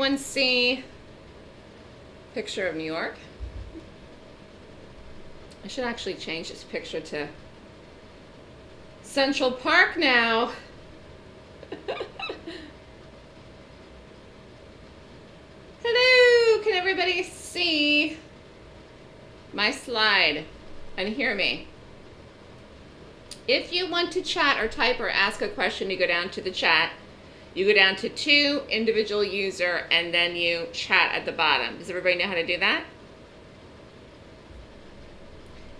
everyone see picture of New York? I should actually change this picture to Central Park now. Hello, can everybody see my slide and hear me? If you want to chat or type or ask a question, you go down to the chat. You go down to two, individual user, and then you chat at the bottom. Does everybody know how to do that?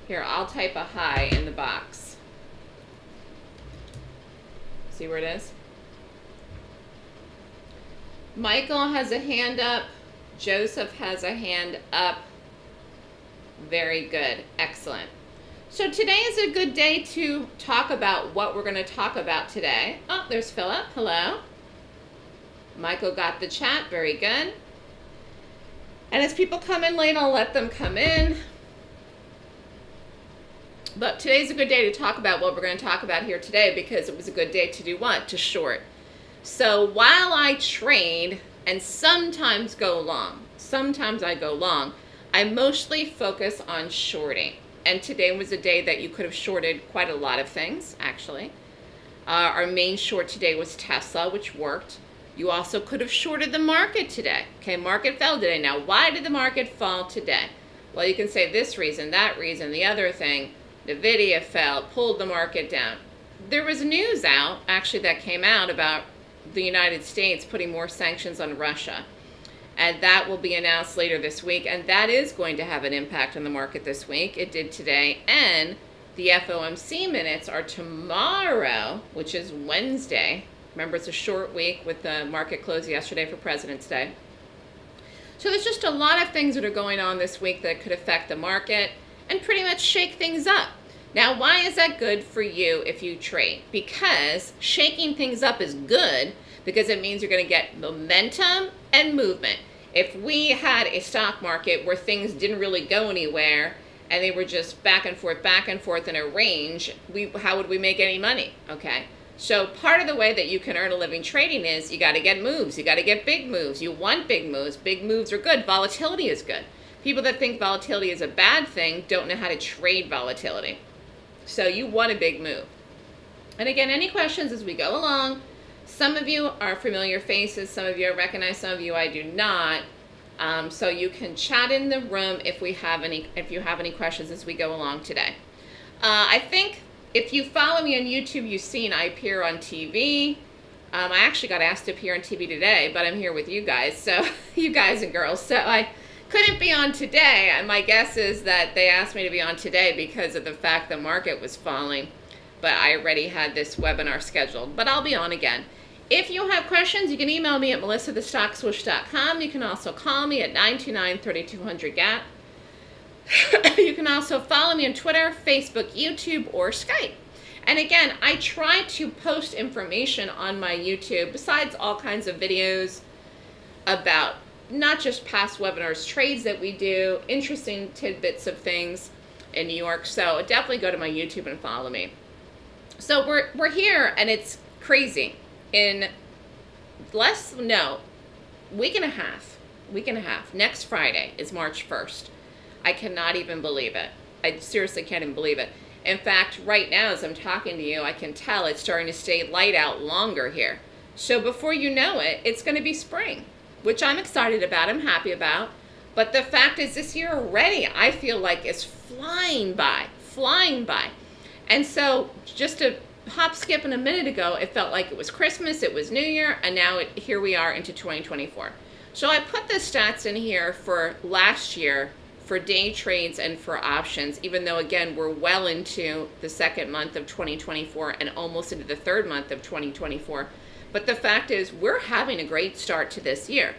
Here, I'll type a hi in the box. See where it is? Michael has a hand up. Joseph has a hand up. Very good. Excellent. So today is a good day to talk about what we're going to talk about today. Oh, there's Philip. Hello. Michael got the chat. Very good. And as people come in late, I'll let them come in. But today's a good day to talk about what we're going to talk about here today because it was a good day to do what? To short. So while I trade and sometimes go long, sometimes I go long, I mostly focus on shorting. And today was a day that you could have shorted quite a lot of things, actually. Uh, our main short today was Tesla, which worked. You also could have shorted the market today. Okay, market fell today. Now, why did the market fall today? Well, you can say this reason, that reason, the other thing. NVIDIA fell, pulled the market down. There was news out, actually, that came out about the United States putting more sanctions on Russia. And that will be announced later this week. And that is going to have an impact on the market this week. It did today. And the FOMC minutes are tomorrow, which is Wednesday. Remember, it's a short week with the market close yesterday for President's Day. So there's just a lot of things that are going on this week that could affect the market and pretty much shake things up. Now, why is that good for you if you trade? Because shaking things up is good because it means you're going to get momentum and movement. If we had a stock market where things didn't really go anywhere and they were just back and forth, back and forth in a range, we how would we make any money? Okay. So part of the way that you can earn a living trading is you got to get moves. You got to get big moves. You want big moves. Big moves are good. Volatility is good. People that think volatility is a bad thing don't know how to trade volatility. So you want a big move. And again, any questions as we go along? Some of you are familiar faces, some of you I recognize, some of you I do not. Um, so you can chat in the room if we have any, if you have any questions as we go along today. Uh, I think if you follow me on YouTube, you've seen I appear on TV. Um, I actually got asked to appear on TV today, but I'm here with you guys, so you guys and girls. So I couldn't be on today. And my guess is that they asked me to be on today because of the fact the market was falling. But I already had this webinar scheduled. But I'll be on again. If you have questions, you can email me at melissathestockswoosh.com. You can also call me at 929-3200-GAP. you can also follow me on Twitter, Facebook, YouTube, or Skype. And again, I try to post information on my YouTube besides all kinds of videos about not just past webinars, trades that we do, interesting tidbits of things in New York. So definitely go to my YouTube and follow me. So we're, we're here and it's crazy. In less, no, week and a half, week and a half, next Friday is March 1st. I cannot even believe it. I seriously can't even believe it. In fact, right now as I'm talking to you, I can tell it's starting to stay light out longer here. So before you know it, it's going to be spring which I'm excited about, I'm happy about. But the fact is, this year already, I feel like is flying by, flying by. And so, just a hop, skip, and a minute ago, it felt like it was Christmas, it was New Year, and now it, here we are into 2024. So I put the stats in here for last year for day trades and for options, even though, again, we're well into the second month of 2024 and almost into the third month of 2024. But the fact is, we're having a great start to this year.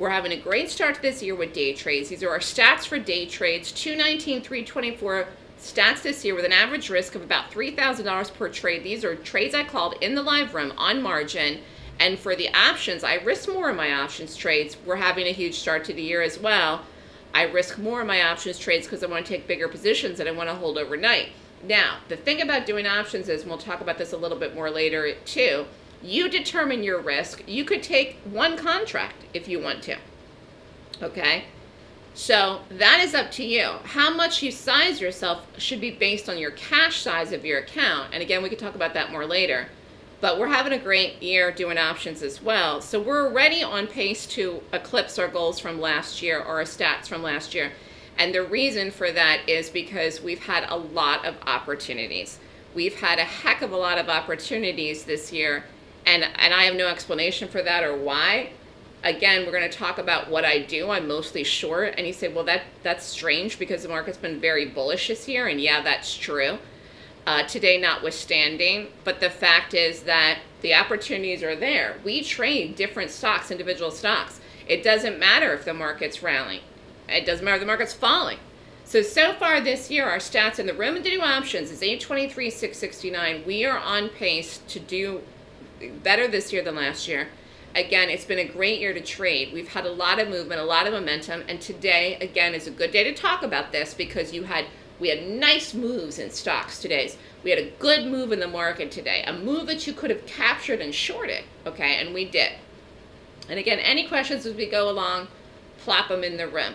We're having a great start to this year with day trades. These are our stats for day trades 219, 324 stats this year with an average risk of about $3,000 per trade. These are trades I called in the live room on margin. And for the options, I risk more in my options trades. We're having a huge start to the year as well. I risk more in my options trades because I want to take bigger positions and I want to hold overnight. Now, the thing about doing options is, and we'll talk about this a little bit more later too, You determine your risk. You could take one contract if you want to. Okay? So that is up to you. How much you size yourself should be based on your cash size of your account. And again, we could talk about that more later. But we're having a great year doing options as well. So we're already on pace to eclipse our goals from last year or our stats from last year. And the reason for that is because we've had a lot of opportunities. We've had a heck of a lot of opportunities this year, and, and I have no explanation for that or why. Again, we're going to talk about what I do. I'm mostly short, and you say, well, that that's strange because the market's been very bullish this year, and yeah, that's true. Uh, today notwithstanding, but the fact is that the opportunities are there. We trade different stocks, individual stocks. It doesn't matter if the market's rallying. It doesn't matter if the market's falling. So, so far this year, our stats in the Room and do options is 823, 669. We are on pace to do better this year than last year. Again, it's been a great year to trade. We've had a lot of movement, a lot of momentum, and today, again, is a good day to talk about this because you had we had nice moves in stocks today. We had a good move in the market today, a move that you could have captured and shorted, okay, and we did. And again, any questions as we go along, plop them in the room.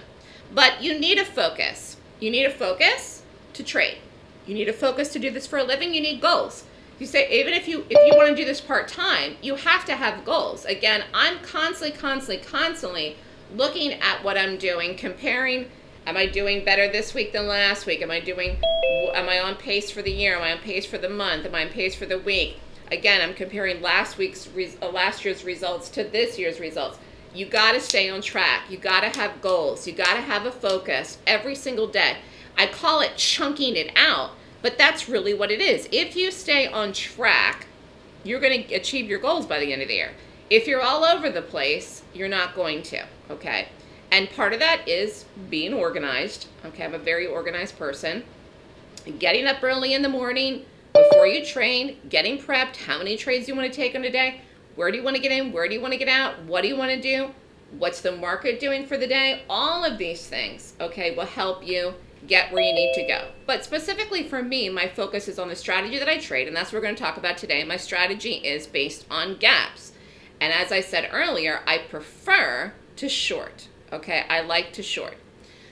But you need a focus. You need a focus to trade. You need a focus to do this for a living. You need goals. You say even if you if you want to do this part time, you have to have goals. Again, I'm constantly, constantly, constantly looking at what I'm doing, comparing. Am I doing better this week than last week? Am I doing? Am I on pace for the year? Am I on pace for the month? Am I on pace for the week? Again, I'm comparing last week's uh, last year's results to this year's results. You got to stay on track. You got to have goals. You got to have a focus every single day. I call it chunking it out, but that's really what it is. If you stay on track, you're to achieve your goals by the end of the year. If you're all over the place, you're not going to, okay? And part of that is being organized. Okay, I'm a very organized person. Getting up early in the morning before you train, getting prepped, how many trades do you want to take on a day, where do you want to get in? Where do you want to get out? What do you want to do? What's the market doing for the day? All of these things, okay, will help you get where you need to go. But specifically for me, my focus is on the strategy that I trade, and that's what we're going to talk about today. My strategy is based on gaps. And as I said earlier, I prefer to short, okay? I like to short.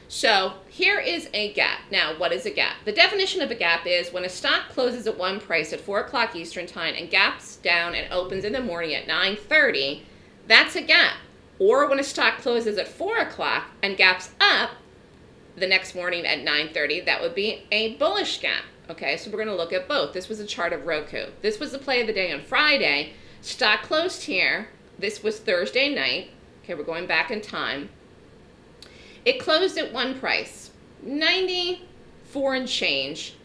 So here is a gap. Now, what is a gap? The definition of a gap is when a stock closes at one price at 4 o'clock Eastern Time and gaps down and opens in the morning at 9.30, that's a gap. Or when a stock closes at 4 o'clock and gaps up the next morning at 9.30, that would be a bullish gap. Okay, so we're going to look at both. This was a chart of Roku. This was the play of the day on Friday. Stock closed here. This was Thursday night. Okay, we're going back in time. It closed at one price, 94 and change.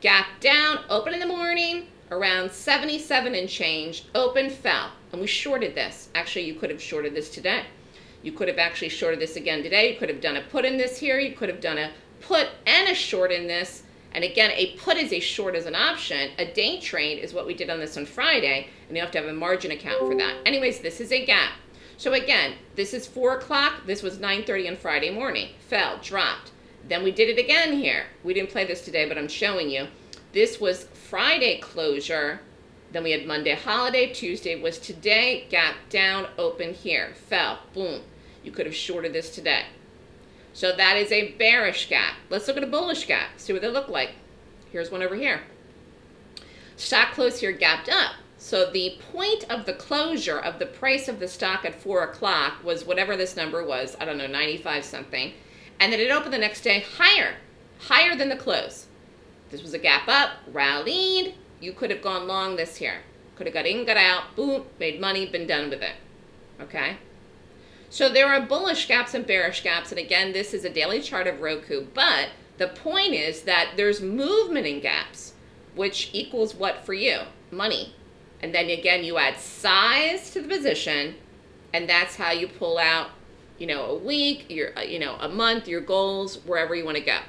Gap down, open in the morning, around 77 and change. Open, fell. And we shorted this. Actually, you could have shorted this today. You could have actually shorted this again today. You could have done a put in this here. You could have done a put and a short in this. And again, a put is a short as an option. A day trade is what we did on this on Friday, and you have to have a margin account for that. Anyways, this is a gap. So again, this is 4 o'clock. This was 9.30 on Friday morning. Fell, dropped. Then we did it again here. We didn't play this today, but I'm showing you. This was Friday closure. Then we had Monday holiday. Tuesday was today. Gap down, open here. Fell, boom. You could have shorted this today. So that is a bearish gap. Let's look at a bullish gap. See what they look like. Here's one over here. Stock close here gapped up. So the point of the closure of the price of the stock at 4 o'clock was whatever this number was, I don't know, 95 something. And then it opened the next day higher, higher than the close. This was a gap up, rallied. You could have gone long this here. Could have got in, got out, boom, made money, been done with it. Okay? So there are bullish gaps and bearish gaps. And again, this is a daily chart of Roku. But the point is that there's movement in gaps, which equals what for you? Money. And then again, you add size to the position, and that's how you pull out, you know, a week, your, uh, you know, a month, your goals, wherever you want to go.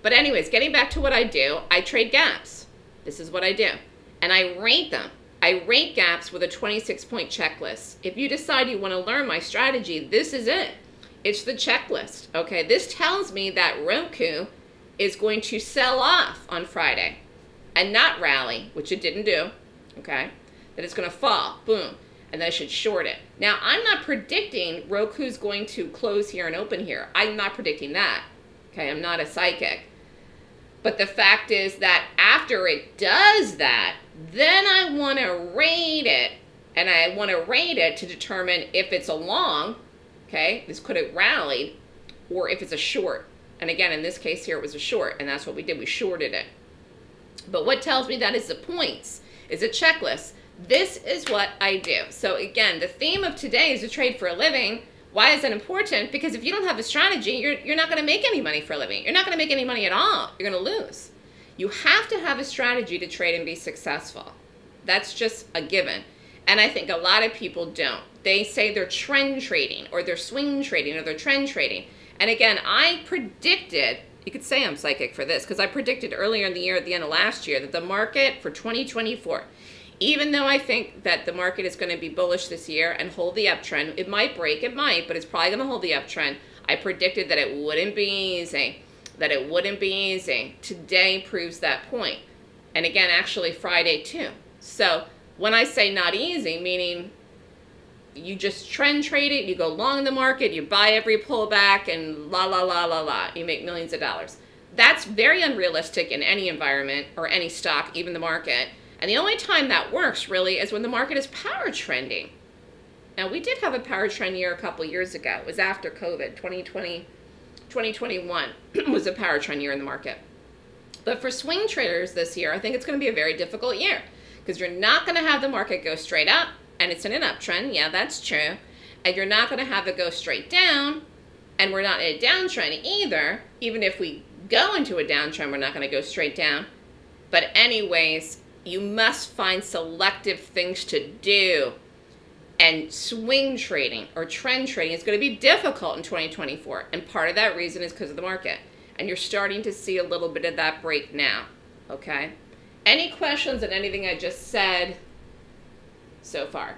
But anyways, getting back to what I do, I trade gaps. This is what I do. And I rate them. I rate gaps with a 26 point checklist. If you decide you want to learn my strategy, this is it. It's the checklist. Okay, this tells me that Roku is going to sell off on Friday and not rally, which it didn't do. Okay, that it's going to fall. Boom. And then I should short it. Now, I'm not predicting Roku's going to close here and open here. I'm not predicting that. Okay, I'm not a psychic. But the fact is that after it does that, then I want to rate it. And I want to rate it to determine if it's a long, okay, this could have rallied, or if it's a short. And again, in this case here, it was a short, and that's what we did. We shorted it. But what tells me that is the points, is a checklist. This is what I do. So again, the theme of today is to trade for a living. Why is that important? Because if you don't have a strategy, you're, you're not going to make any money for a living. You're not going to make any money at all. You're going to lose. You have to have a strategy to trade and be successful. That's just a given. And I think a lot of people don't. They say they're trend trading or they're swing trading or they're trend trading. And again, I predicted, you could say I'm psychic for this, because I predicted earlier in the year, at the end of last year, that the market for 2024, even though I think that the market is going to be bullish this year and hold the uptrend, it might break, it might, but it's probably going to hold the uptrend. I predicted that it wouldn't be easy, that it wouldn't be easy. Today proves that point. And again, actually Friday too. So when I say not easy, meaning you just trend trade it, you go long the market, you buy every pullback, and la la la la la, you make millions of dollars. That's very unrealistic in any environment or any stock, even the market. And the only time that works really is when the market is power trending. Now, we did have a power trend year a couple years ago. It was after COVID. 2020, 2021 was a power trend year in the market. But for swing traders this year, I think it's going to be a very difficult year because you're not going to have the market go straight up and it's in an uptrend. Yeah, that's true. And you're not going to have it go straight down and we're not in a downtrend either. Even if we go into a downtrend, we're not going to go straight down. But anyways, you must find selective things to do. And swing trading or trend trading is going to be difficult in 2024. And part of that reason is because of the market. And you're starting to see a little bit of that break now. Okay? Any questions on anything I just said so far?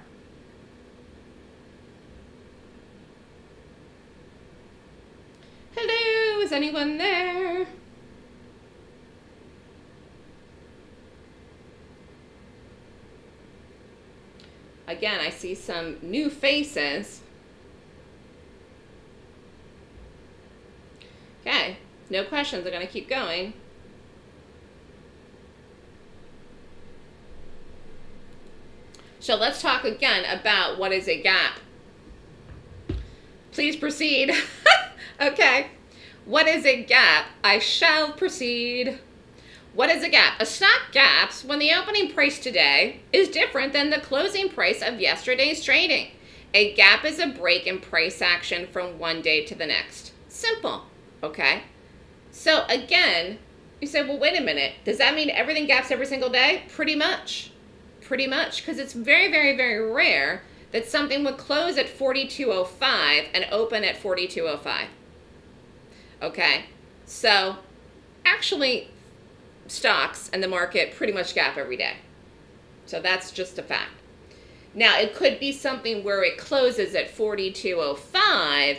Hello, is anyone there? Again, I see some new faces. Okay, no questions. I'm going to keep going. So let's talk again about what is a gap. Please proceed. okay. What is a gap? I shall proceed. What is a gap? A stock gaps when the opening price today is different than the closing price of yesterday's trading. A gap is a break in price action from one day to the next. Simple, okay? So again, you say, well, wait a minute. Does that mean everything gaps every single day? Pretty much pretty much because it's very, very, very rare that something would close at 42.05 and open at 42.05. Okay, so actually stocks and the market pretty much gap every day. So that's just a fact. Now, it could be something where it closes at 42.05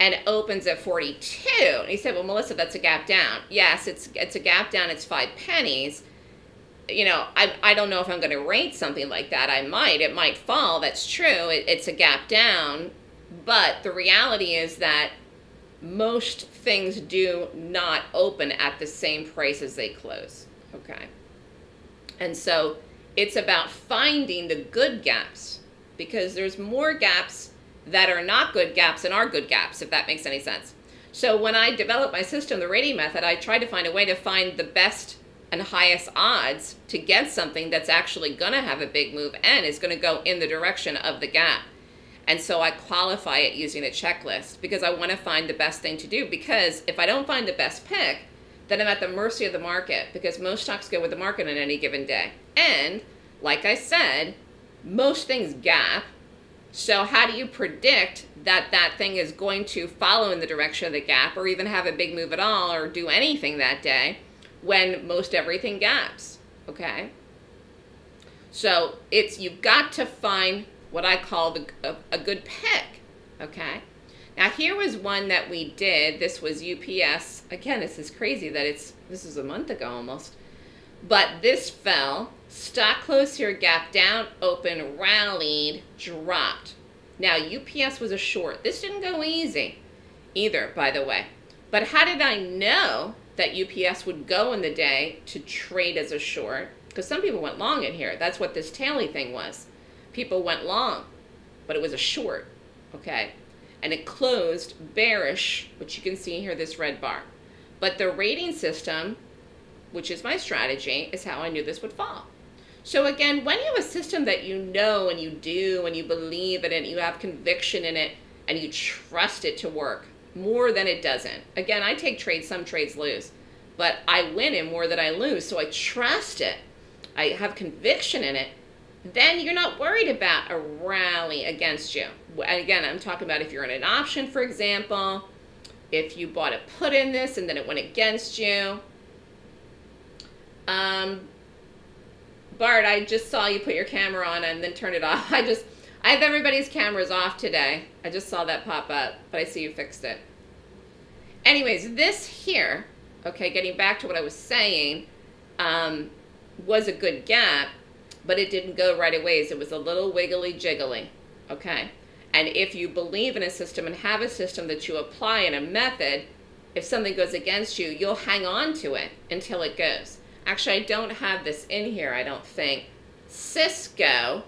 and opens at 42. And you said, well, Melissa, that's a gap down. Yes, it's, it's a gap down. It's five pennies you know, I, I don't know if I'm going to rate something like that. I might. It might fall. That's true. It, it's a gap down. But the reality is that most things do not open at the same price as they close. Okay. And so it's about finding the good gaps because there's more gaps that are not good gaps than are good gaps, if that makes any sense. So when I developed my system, the rating method, I tried to find a way to find the best and highest odds to get something that's actually going to have a big move and is going to go in the direction of the gap. And so I qualify it using a checklist because I want to find the best thing to do. Because if I don't find the best pick, then I'm at the mercy of the market because most stocks go with the market on any given day. And like I said, most things gap. So how do you predict that that thing is going to follow in the direction of the gap or even have a big move at all or do anything that day? when most everything gaps, okay? So it's, you've got to find what I call the, a, a good pick, okay? Now here was one that we did. This was UPS. Again, this is crazy that it's, this is a month ago almost. But this fell Stock close here, gap down, open, rallied, dropped. Now, UPS was a short. This didn't go easy either, by the way. But how did I know that UPS would go in the day to trade as a short? Because some people went long in here. That's what this tally thing was. People went long, but it was a short, okay? And it closed bearish, which you can see here, this red bar. But the rating system, which is my strategy, is how I knew this would fall. So again, when you have a system that you know and you do and you believe in it, you have conviction in it, and you trust it to work more than it doesn't. Again, I take trades, some trades lose, but I win in more than I lose, so I trust it. I have conviction in it. Then you're not worried about a rally against you. And again, I'm talking about if you're in an option, for example, if you bought a put in this and then it went against you. Um, Bart, I just saw you put your camera on and then turn it off. I just, I have everybody's cameras off today. I just saw that pop up, but I see you fixed it. Anyways, this here, okay, getting back to what I was saying, um, was a good gap, but it didn't go right away. It was a little wiggly jiggly, okay? And if you believe in a system and have a system that you apply in a method, if something goes against you, you'll hang on to it until it goes. Actually, I don't have this in here, I don't think. Cisco,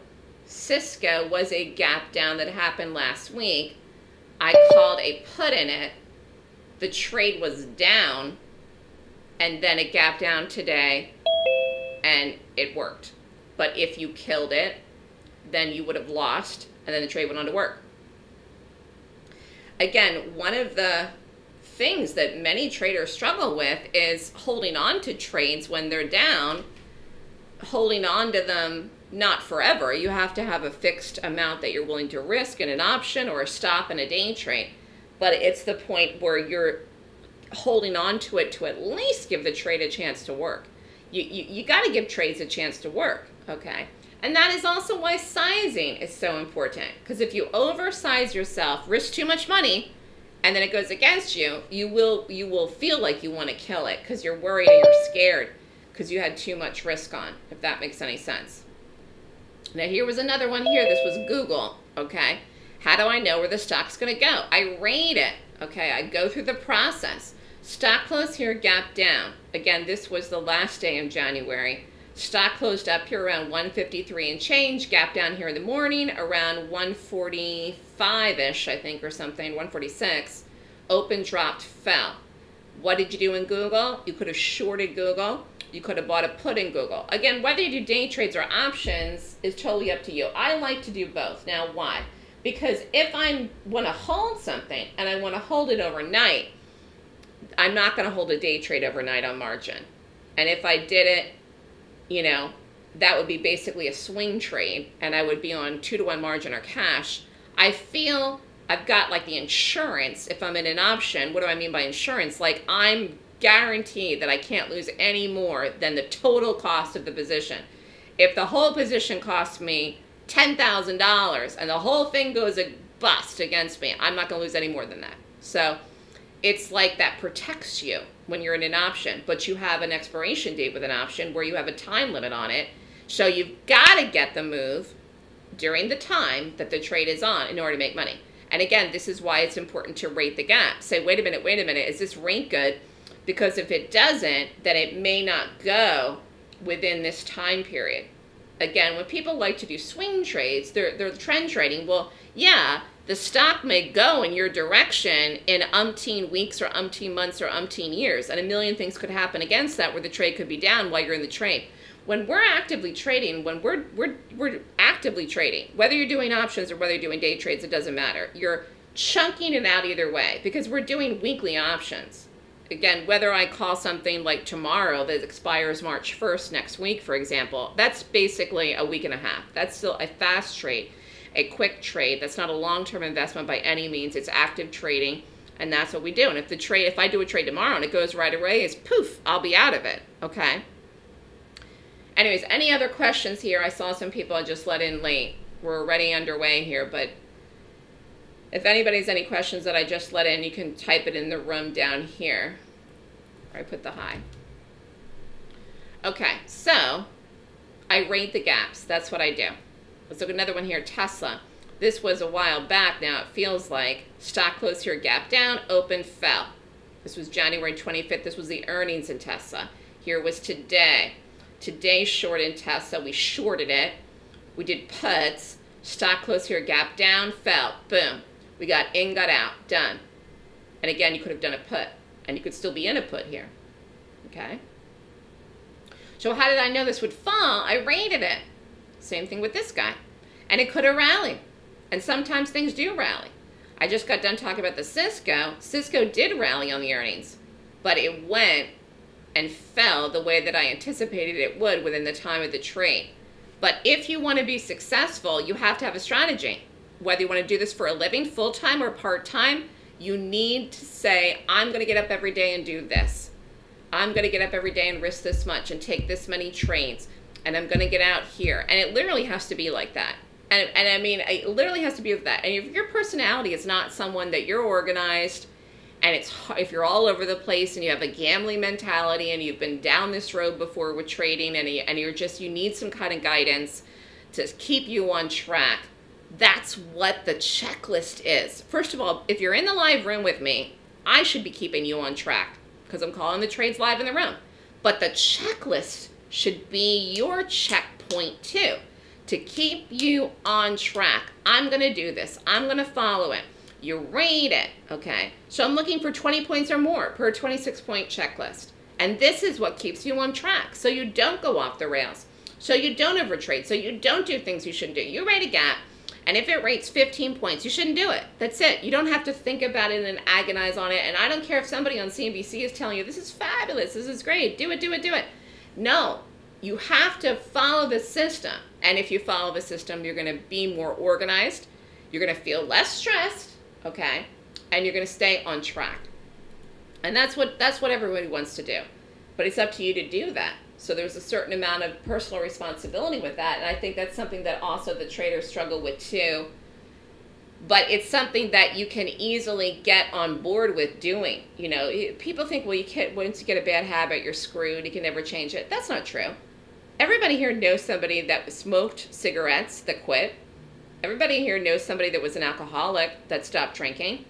Cisco was a gap down that happened last week. I called a put in it. The trade was down, and then it gapped down today, and it worked. But if you killed it, then you would have lost, and then the trade went on to work. Again, one of the things that many traders struggle with is holding on to trades when they're down, holding on to them not forever. You have to have a fixed amount that you're willing to risk in an option or a stop in a day trade. But it's the point where you're holding on to it to at least give the trade a chance to work. You, you, you got to give trades a chance to work, okay? And that is also why sizing is so important. Because if you oversize yourself, risk too much money, and then it goes against you, you will you will feel like you want to kill it because you're worried and you're scared because you had too much risk on, if that makes any sense. Now here was another one here. This was Google, okay? How do I know where the stock's going to go? I rate it, okay? I go through the process. Stock close here, gap down. Again, this was the last day in January. Stock closed up here around 153 and change. Gap down here in the morning around 145-ish, I think, or something, 146. Open, dropped, fell. What did you do in Google? You could have shorted Google. You could have bought a put in Google. Again, whether you do day trades or options is totally up to you. I like to do both. Now, why? Because if I want to hold something and I want to hold it overnight, I'm not going to hold a day trade overnight on margin. And if I did it you know, that would be basically a swing trade and I would be on two to one margin or cash. I feel I've got like the insurance if I'm in an option. What do I mean by insurance? Like I'm guaranteed that I can't lose any more than the total cost of the position. If the whole position costs me $10,000 and the whole thing goes a bust against me, I'm not going to lose any more than that. So it's like that protects you when you're in an option, but you have an expiration date with an option where you have a time limit on it. So you've got to get the move during the time that the trade is on in order to make money. And again, this is why it's important to rate the gap. Say, wait a minute, wait a minute, is this rate good? Because if it doesn't, then it may not go within this time period. Again, when people like to do swing trades, they're, they're trend trading. Well, yeah, the stock may go in your direction in umpteen weeks or umpteen months or umpteen years. And a million things could happen against that where the trade could be down while you're in the trade. When we're actively trading, when we're, we're, we're actively trading, whether you're doing options or whether you're doing day trades, it doesn't matter. You're chunking it out either way because we're doing weekly options. Again, whether I call something like tomorrow that expires March 1st next week, for example, that's basically a week and a half. That's still a fast trade a quick trade. That's not a long-term investment by any means. It's active trading, and that's what we do. And if the trade, if I do a trade tomorrow and it goes right away, it's poof, I'll be out of it. Okay. Anyways, any other questions here? I saw some people I just let in late. We're already underway here, but if anybody has any questions that I just let in, you can type it in the room down here. I put the high. Okay, so I rate the gaps. That's what I do. Let's look at another one here, Tesla. This was a while back now, it feels like. Stock closed here, gap down, open, fell. This was January 25th. This was the earnings in Tesla. Here was today. Today short in Tesla. We shorted it. We did puts. Stock closed here, gap down, fell. Boom. We got in, got out. Done. And again, you could have done a put. And you could still be in a put here. Okay? So how did I know this would fall? I rated it. Same thing with this guy. And it could have rallied. And sometimes things do rally. I just got done talking about the Cisco. Cisco did rally on the earnings, but it went and fell the way that I anticipated it would within the time of the trade. But if you want to be successful, you have to have a strategy. Whether you want to do this for a living, full time or part time, you need to say, I'm going to get up every day and do this. I'm going to get up every day and risk this much and take this many trades. And I'm going to get out here. And it literally has to be like that. And, and I mean, it literally has to be that. And if your personality is not someone that you're organized and it's if you're all over the place and you have a gambling mentality and you've been down this road before with trading and, you, and you're just, you need some kind of guidance to keep you on track, that's what the checklist is. First of all, if you're in the live room with me, I should be keeping you on track because I'm calling the trades live in the room. But the checklist should be your checkpoint too to keep you on track. I'm going to do this. I'm going to follow it. You rate it, okay? So I'm looking for 20 points or more per 26 point checklist. And this is what keeps you on track so you don't go off the rails. So you don't overtrade. So you don't do things you shouldn't do. You rate a gap. And if it rates 15 points, you shouldn't do it. That's it. You don't have to think about it and agonize on it. And I don't care if somebody on CNBC is telling you, this is fabulous, this is great, do it, do it, do it. No, you have to follow the system. And if you follow the system, you're going to be more organized. You're going to feel less stressed, okay? And you're going to stay on track. And that's what that's what everybody wants to do. But it's up to you to do that. So there's a certain amount of personal responsibility with that. And I think that's something that also the traders struggle with too. But it's something that you can easily get on board with doing. You know, people think, well, you can't, once you get a bad habit, you're screwed. You can never change it. That's not true. Everybody here knows somebody that smoked cigarettes that quit. Everybody here knows somebody that was an alcoholic that stopped drinking.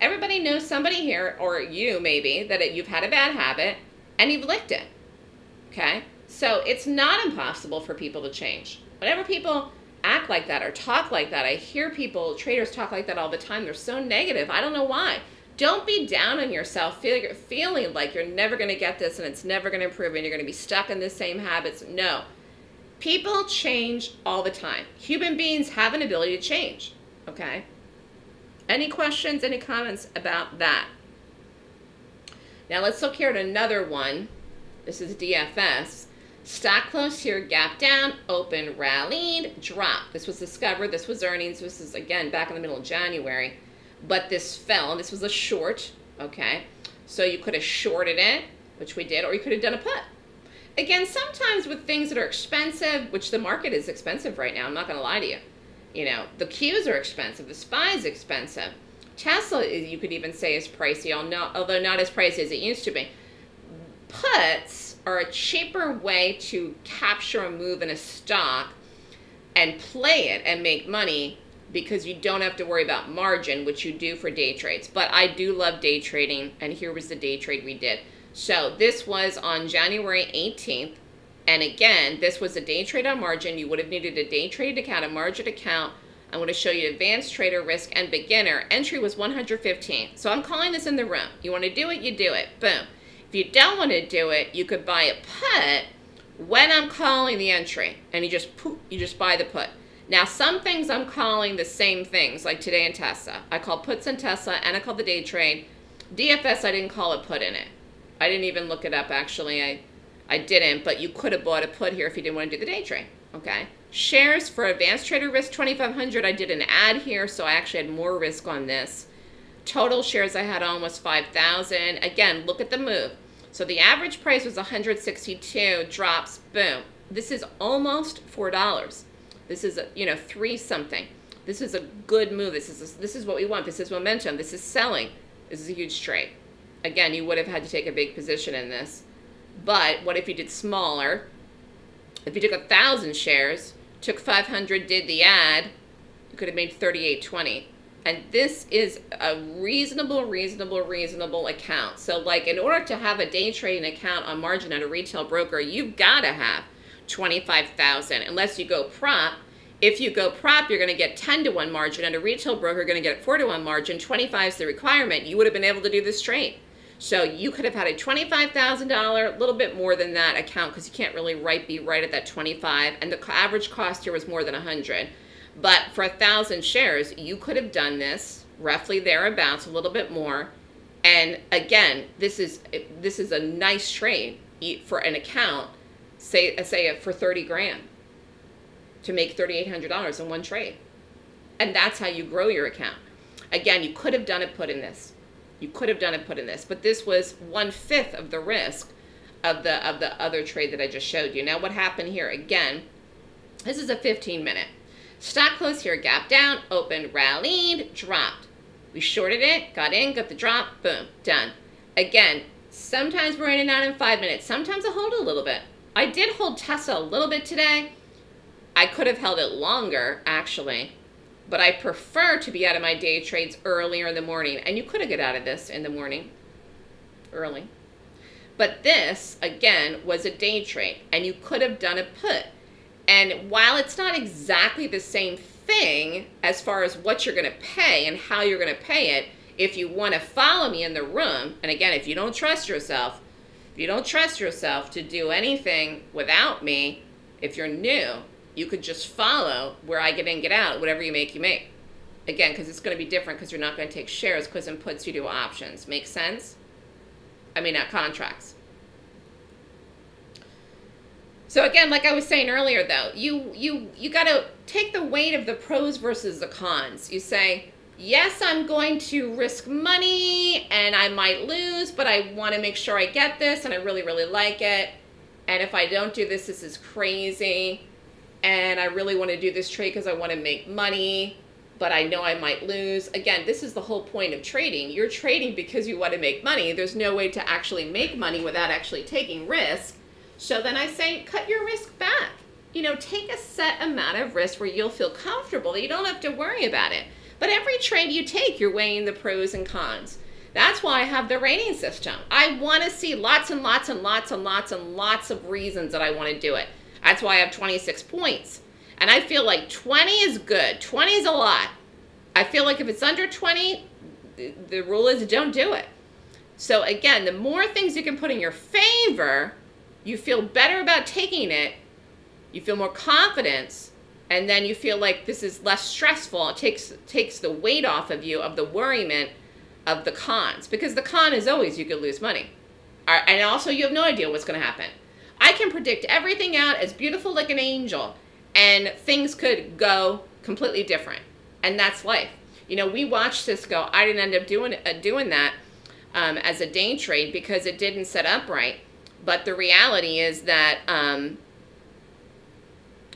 Everybody knows somebody here, or you maybe, that you've had a bad habit and you've licked it. Okay? So it's not impossible for people to change. Whenever people act like that or talk like that, I hear people, traders talk like that all the time. They're so negative. I don't know why. Don't be down on yourself, feel, feeling like you're never going to get this and it's never going to improve and you're going to be stuck in the same habits. No. People change all the time. Human beings have an ability to change. Okay? Any questions, any comments about that? Now let's look here at another one. This is DFS. Stock closed here, gap down, open, rallied, drop. This was discovered. This was earnings. This is, again, back in the middle of January but this fell. This was a short, okay? So you could have shorted it, which we did, or you could have done a put. Again, sometimes with things that are expensive, which the market is expensive right now, I'm not going to lie to you. You know, the Qs are expensive, the SPY is expensive. Tesla, you could even say, is pricey, although not as pricey as it used to be. Puts are a cheaper way to capture a move in a stock and play it and make money because you don't have to worry about margin, which you do for day trades. But I do love day trading, and here was the day trade we did. So this was on January 18th, and again, this was a day trade on margin. You would have needed a day trade account, a margin account. I'm going to show you advanced trader, risk, and beginner. Entry was 115. So I'm calling this in the room. You want to do it, you do it. Boom. If you don't want to do it, you could buy a put when I'm calling the entry, and you just poof, you just buy the put. Now, some things I'm calling the same things, like today in Tesla. I call puts in Tesla, and I call the day trade. DFS, I didn't call a put in it. I didn't even look it up, actually. I, I didn't, but you could have bought a put here if you didn't want to do the day trade, okay? Shares for Advanced Trader Risk 2500, I did an add here, so I actually had more risk on this. Total shares I had on was 5,000. Again, look at the move. So the average price was 162, drops, boom. This is almost $4. This is, a, you know, three something. This is a good move. This is, a, this is what we want. This is momentum. This is selling. This is a huge trade. Again, you would have had to take a big position in this. But what if you did smaller? If you took a thousand shares, took 500, did the add, you could have made 38.20. And this is a reasonable, reasonable, reasonable account. So like in order to have a day trading account on margin at a retail broker, you've got to have 25,000 unless you go prop. If you go prop, you're going to get 10 to 1 margin and a retail broker you're going to get 4 to 1 margin. 25 is the requirement. You would have been able to do this trade. So you could have had a $25,000, a little bit more than that account because you can't really right be right at that 25 and the average cost here was more than 100. But for a thousand shares, you could have done this roughly thereabouts, a little bit more. And again, this is this is a nice trade for an account. Say uh, say uh, for thirty grand to make thirty eight hundred dollars in one trade, and that's how you grow your account. Again, you could have done it put in this. You could have done it put in this, but this was one fifth of the risk of the of the other trade that I just showed you. Now, what happened here? Again, this is a 15 minute. Stock close here, gap down, opened, rallied, dropped. We shorted it, got in, got the drop, boom, done. Again, sometimes we're in and out in five minutes. Sometimes I hold a little bit. I did hold Tesla a little bit today. I could have held it longer, actually, but I prefer to be out of my day trades earlier in the morning. And you could have get out of this in the morning, early. But this, again, was a day trade, and you could have done a put. And while it's not exactly the same thing as far as what you're going to pay and how you're going to pay it, if you want to follow me in the room, and again, if you don't trust yourself, if you don't trust yourself to do anything without me, if you're new, you could just follow where I get in, get out, whatever you make, you make. Again, because it's going to be different because you're not going to take shares because in puts you do options. Make sense? I mean, not contracts. So again, like I was saying earlier, though, you you you got to take the weight of the pros versus the cons. You say, yes, I'm going to risk money and I might lose, but I want to make sure I get this and I really really like it. And if I don't do this, this is crazy. And I really want to do this trade because I want to make money, but I know I might lose. Again, this is the whole point of trading. You're trading because you want to make money. There's no way to actually make money without actually taking risk. So then I say, cut your risk back. You know, take a set amount of risk where you'll feel comfortable. You don't have to worry about it. But every trade you take, you're weighing the pros and cons. That's why I have the rating system. I want to see lots and lots and lots and lots and lots of reasons that I want to do it. That's why I have 26 points. And I feel like 20 is good. 20 is a lot. I feel like if it's under 20, the rule is don't do it. So again, the more things you can put in your favor, you feel better about taking it, you feel more confidence, and then you feel like this is less stressful. It takes takes the weight off of you of the worryment of the cons because the con is always you could lose money. And also you have no idea what's going to happen. I can predict everything out as beautiful like an angel and things could go completely different. And that's life. You know, we watched Cisco. I didn't end up doing uh, doing that um, as a day trade because it didn't set up right. But the reality is that um,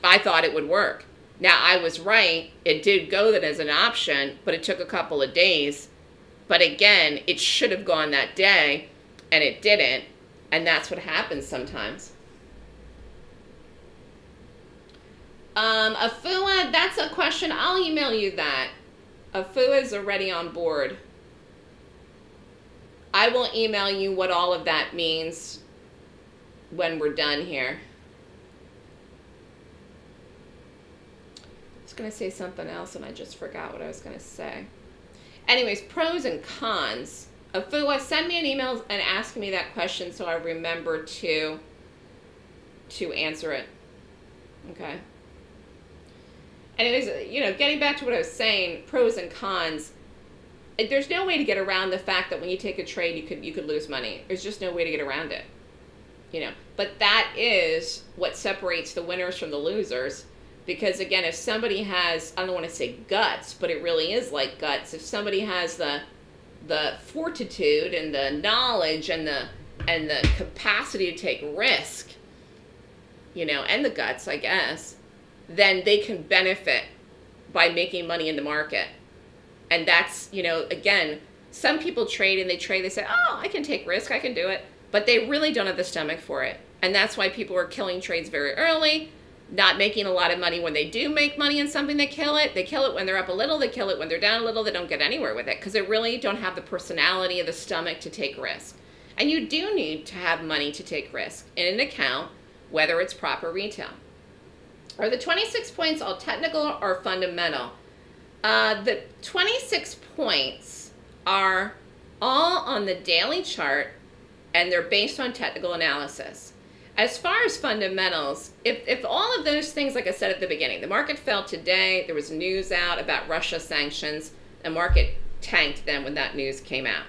I thought it would work. Now, I was right. It did go that as an option, but it took a couple of days. But again, it should have gone that day, and it didn't. And that's what happens sometimes. Um, Afua, that's a question. I'll email you that. Afua is already on board. I will email you what all of that means when we're done here. I was going to say something else and I just forgot what I was going to say. Anyways, pros and cons. Afua, send me an email and ask me that question so I remember to to answer it. Okay. Anyways, you know, getting back to what I was saying, pros and cons. There's no way to get around the fact that when you take a trade, you could you could lose money. There's just no way to get around it you know. But that is what separates the winners from the losers because again if somebody has i don't want to say guts but it really is like guts. If somebody has the the fortitude and the knowledge and the and the capacity to take risk you know and the guts i guess then they can benefit by making money in the market. And that's you know again some people trade and they trade they say oh i can take risk i can do it but they really don't have the stomach for it. And that's why people are killing trades very early, not making a lot of money when they do make money in something, they kill it. They kill it when they're up a little, they kill it when they're down a little, they don't get anywhere with it because they really don't have the personality of the stomach to take risk. And you do need to have money to take risk in an account, whether it's prop or retail. Are the 26 points all technical or fundamental? Uh, the 26 points are all on the daily chart and they're based on technical analysis. As far as fundamentals, if, if all of those things, like I said at the beginning, the market fell today, there was news out about Russia sanctions, the market tanked then when that news came out,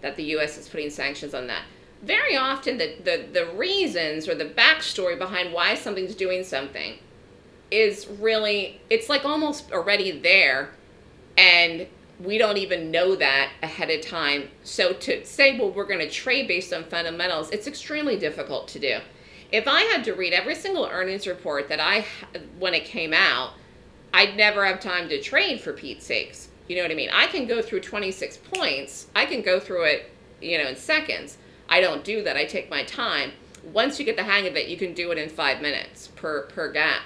that the U.S. is putting sanctions on that. Very often, the, the, the reasons or the backstory behind why something's doing something is really, it's like almost already there, and we don't even know that ahead of time. So to say, well, we're going to trade based on fundamentals, it's extremely difficult to do. If I had to read every single earnings report that I, when it came out, I'd never have time to trade for Pete's sakes. You know what I mean? I can go through 26 points. I can go through it, you know, in seconds. I don't do that. I take my time. Once you get the hang of it, you can do it in five minutes per, per gap.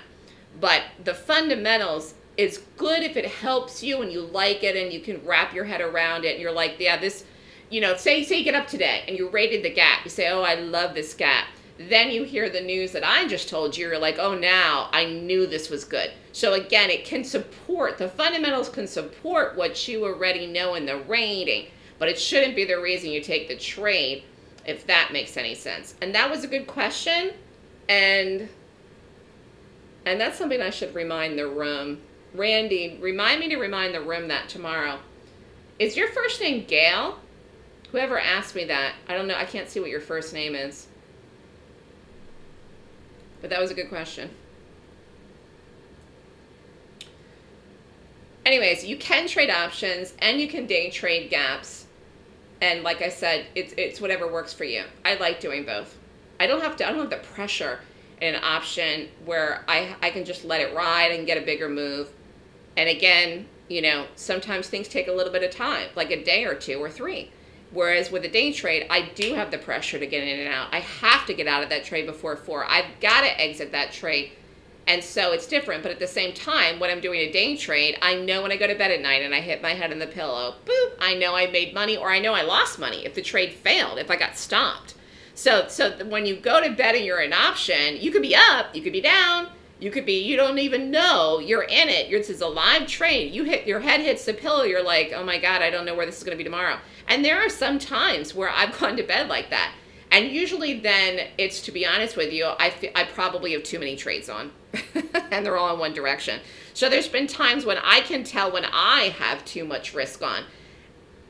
But the fundamentals is good if it helps you and you like it and you can wrap your head around it and you're like, yeah, this, you know, say, say you get up today and you rated the gap. You say, oh, I love this gap. Then you hear the news that I just told you. You're like, oh, now I knew this was good. So again, it can support, the fundamentals can support what you already know in the rating, but it shouldn't be the reason you take the trade, if that makes any sense. And that was a good question. And and that's something I should remind the room. Randy, remind me to remind the room that tomorrow. Is your first name Gail? Whoever asked me that, I don't know, I can't see what your first name is. But that was a good question. Anyways, you can trade options and you can day trade gaps. And like I said, it's it's whatever works for you. I like doing both. I don't have to I don't have the pressure in an option where I I can just let it ride and get a bigger move. And again, you know, sometimes things take a little bit of time, like a day or two or three. Whereas with a day trade, I do have the pressure to get in and out. I have to get out of that trade before four. I've got to exit that trade. And so it's different. But at the same time, when I'm doing a day trade, I know when I go to bed at night and I hit my head in the pillow, boop, I know I made money or I know I lost money if the trade failed, if I got stopped. So, so when you go to bed and you're an option, you could be up, you could be down, you could be, you don't even know you're in it. This is a live trade. You hit, your head hits the pillow. You're like, oh my God, I don't know where this is going to be tomorrow. And there are some times where I've gone to bed like that. And usually then it's, to be honest with you, I, I probably have too many trades on and they're all in one direction. So there's been times when I can tell when I have too much risk on.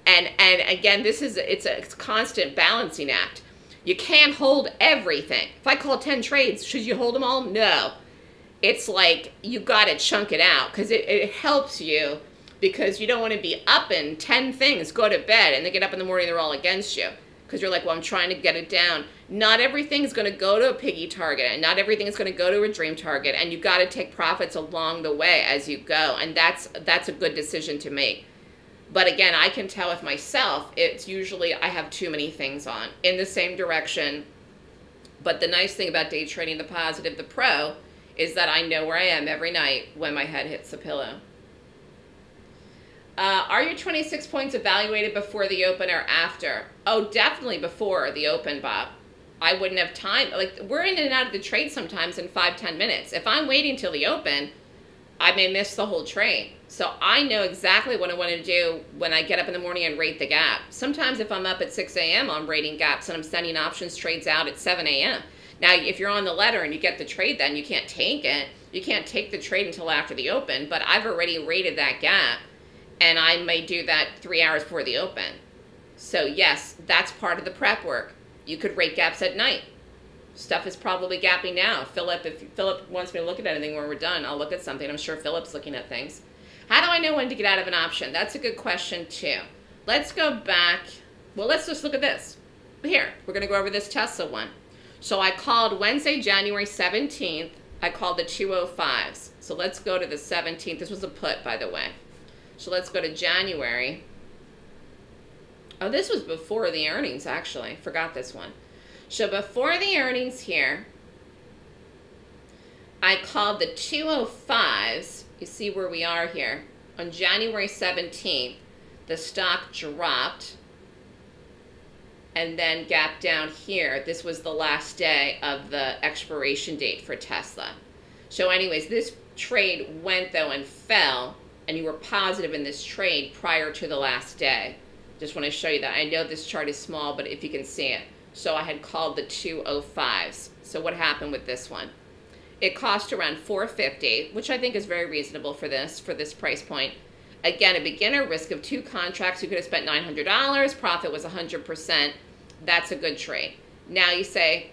And, and again, this is, it's a constant balancing act. You can't hold everything. If I call 10 trades, should you hold them all? No it's like you got to chunk it out because it, it helps you because you don't want to be up in 10 things, go to bed, and then get up in the morning, they're all against you. Because you're like, well, I'm trying to get it down. Not everything's going to go to a piggy target, and not everything is going to go to a dream target, and you've got to take profits along the way as you go, and that's that's a good decision to make. But again, I can tell with myself, it's usually I have too many things on in the same direction. But the nice thing about day trading, the positive, the pro, is that I know where I am every night when my head hits the pillow. Uh, are your 26 points evaluated before the open or after? Oh, definitely before the open, Bob. I wouldn't have time. Like, we're in and out of the trade sometimes in five, ten minutes. If I'm waiting till the open, I may miss the whole trade. So I know exactly what I want to do when I get up in the morning and rate the gap. Sometimes if I'm up at 6 a.m., I'm rating gaps and I'm sending options trades out at 7 a.m. Now, if you're on the letter and you get the trade, then you can't take it. You can't take the trade until after the open, but I've already rated that gap, and I may do that three hours before the open. So, yes, that's part of the prep work. You could rate gaps at night. Stuff is probably gapping now. Philip, if Philip wants me to look at anything when we're done, I'll look at something. I'm sure Philip's looking at things. How do I know when to get out of an option? That's a good question, too. Let's go back. Well, let's just look at this. Here, we're going to go over this Tesla one. So I called Wednesday, January 17th. I called the 205s. So let's go to the 17th. This was a put, by the way. So let's go to January. Oh, this was before the earnings, actually. Forgot this one. So before the earnings here, I called the 205s. You see where we are here. On January 17th, the stock dropped and then gap down here. This was the last day of the expiration date for Tesla. So anyways, this trade went though and fell and you were positive in this trade prior to the last day. Just want to show you that. I know this chart is small, but if you can see it. So I had called the 205s. So what happened with this one? It cost around 450, which I think is very reasonable for this, for this price point. Again, a beginner risk of two contracts. You could have spent $900. Profit was 100%. That's a good trade. Now you say,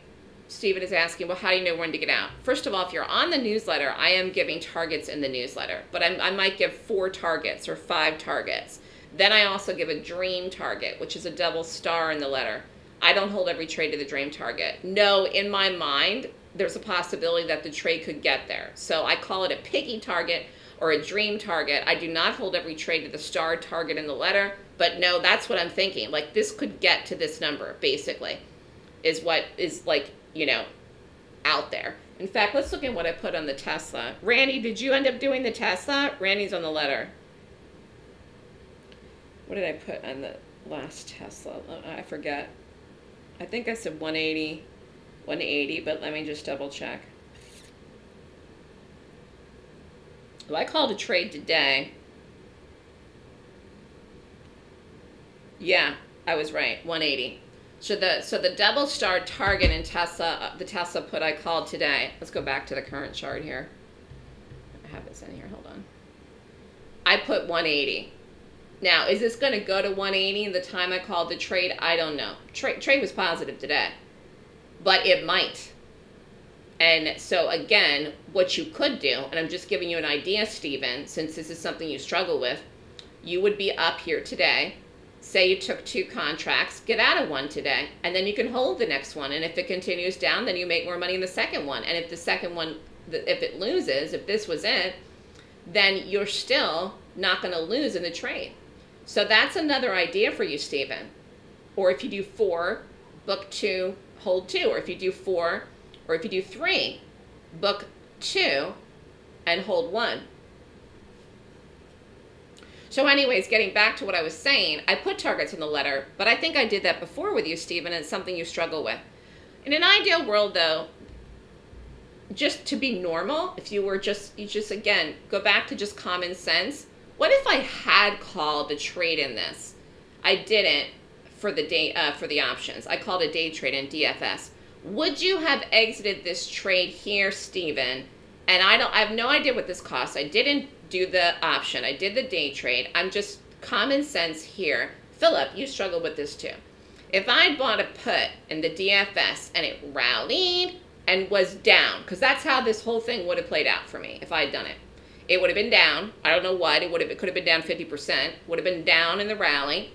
Stephen is asking, well, how do you know when to get out? First of all, if you're on the newsletter, I am giving targets in the newsletter, but I'm, i might give four targets or five targets. Then I also give a dream target, which is a double star in the letter. I don't hold every trade to the dream target. No, in my mind, there's a possibility that the trade could get there. So I call it a piggy target or a dream target. I do not hold every trade to the star target in the letter, but no, that's what I'm thinking. Like this could get to this number, basically, is what is like, you know, out there. In fact, let's look at what I put on the Tesla. Randy, did you end up doing the Tesla? Randy's on the letter. What did I put on the last Tesla? Oh, I forget. I think I said 180, 180, but let me just double check. Well, I called a trade today. Yeah, I was right, 180. So the so the double star target in Tesla, uh, the Tesla put I called today. Let's go back to the current chart here. I have this in here. Hold on. I put 180. Now, is this going to go to 180 the time I called the trade? I don't know. Tra trade was positive today, but it might. And so again, what you could do, and I'm just giving you an idea, Stephen, since this is something you struggle with, you would be up here today. Say you took two contracts, get out of one today, and then you can hold the next one. And if it continues down, then you make more money in the second one. And if the second one, if it loses, if this was it, then you're still not going to lose in the trade. So that's another idea for you, Stephen. Or if you do four, book two, hold two. Or if you do four, or if you do three, book two and hold one. So anyways, getting back to what I was saying, I put targets in the letter, but I think I did that before with you, Stephen, and it's something you struggle with. In an ideal world, though, just to be normal, if you were just, you just, again, go back to just common sense, what if I had called the trade in this? I didn't for the day uh, for the options. I called a day trade in DFS. Would you have exited this trade here, Stephen? And I don't. I have no idea what this costs. I didn't do the option. I did the day trade. I'm just common sense here. Philip, you struggle with this too. If I bought a put in the DFS and it rallied and was down, because that's how this whole thing would have played out for me if I had done it it would have been down. I don't know what. It would have. It could have been down 50%. Would have been down in the rally.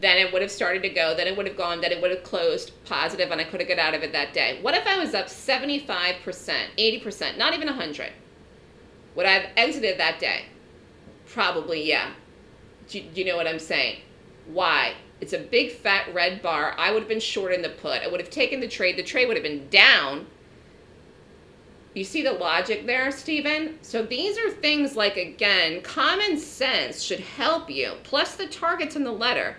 Then it would have started to go. Then it would have gone. Then it would have closed positive, and I could have got out of it that day. What if I was up 75%, 80%, not even 100? Would I have exited that day? Probably, yeah. Do you, do you know what I'm saying? Why? It's a big fat red bar. I would have been short in the put. I would have taken the trade. The trade would have been down you see the logic there, Stephen? So these are things like, again, common sense should help you, plus the targets in the letter.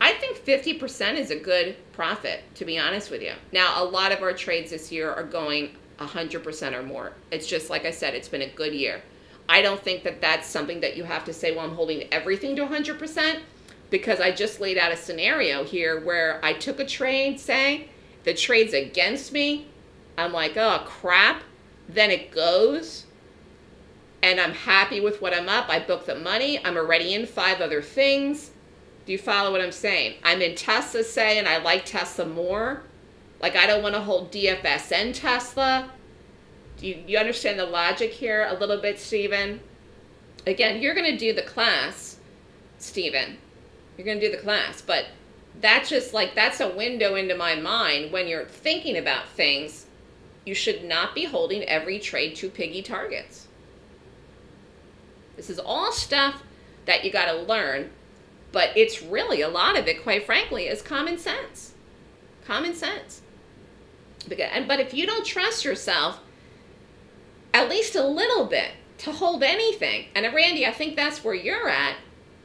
I think 50% is a good profit, to be honest with you. Now, a lot of our trades this year are going 100% or more. It's just, like I said, it's been a good year. I don't think that that's something that you have to say, well, I'm holding everything to 100%, because I just laid out a scenario here where I took a trade, say, the trade's against me. I'm like, oh, crap then it goes and I'm happy with what I'm up. I book the money. I'm already in five other things. Do you follow what I'm saying? I'm in Tesla, say, and I like Tesla more. Like, I don't want to hold DFS and Tesla. Do you, you understand the logic here a little bit, Stephen? Again, you're going to do the class, Stephen. You're going to do the class, but that's just like, that's a window into my mind when you're thinking about things you should not be holding every trade to piggy targets. This is all stuff that you got to learn, but it's really a lot of it, quite frankly, is common sense. Common sense. But if you don't trust yourself, at least a little bit, to hold anything, and uh, Randy, I think that's where you're at,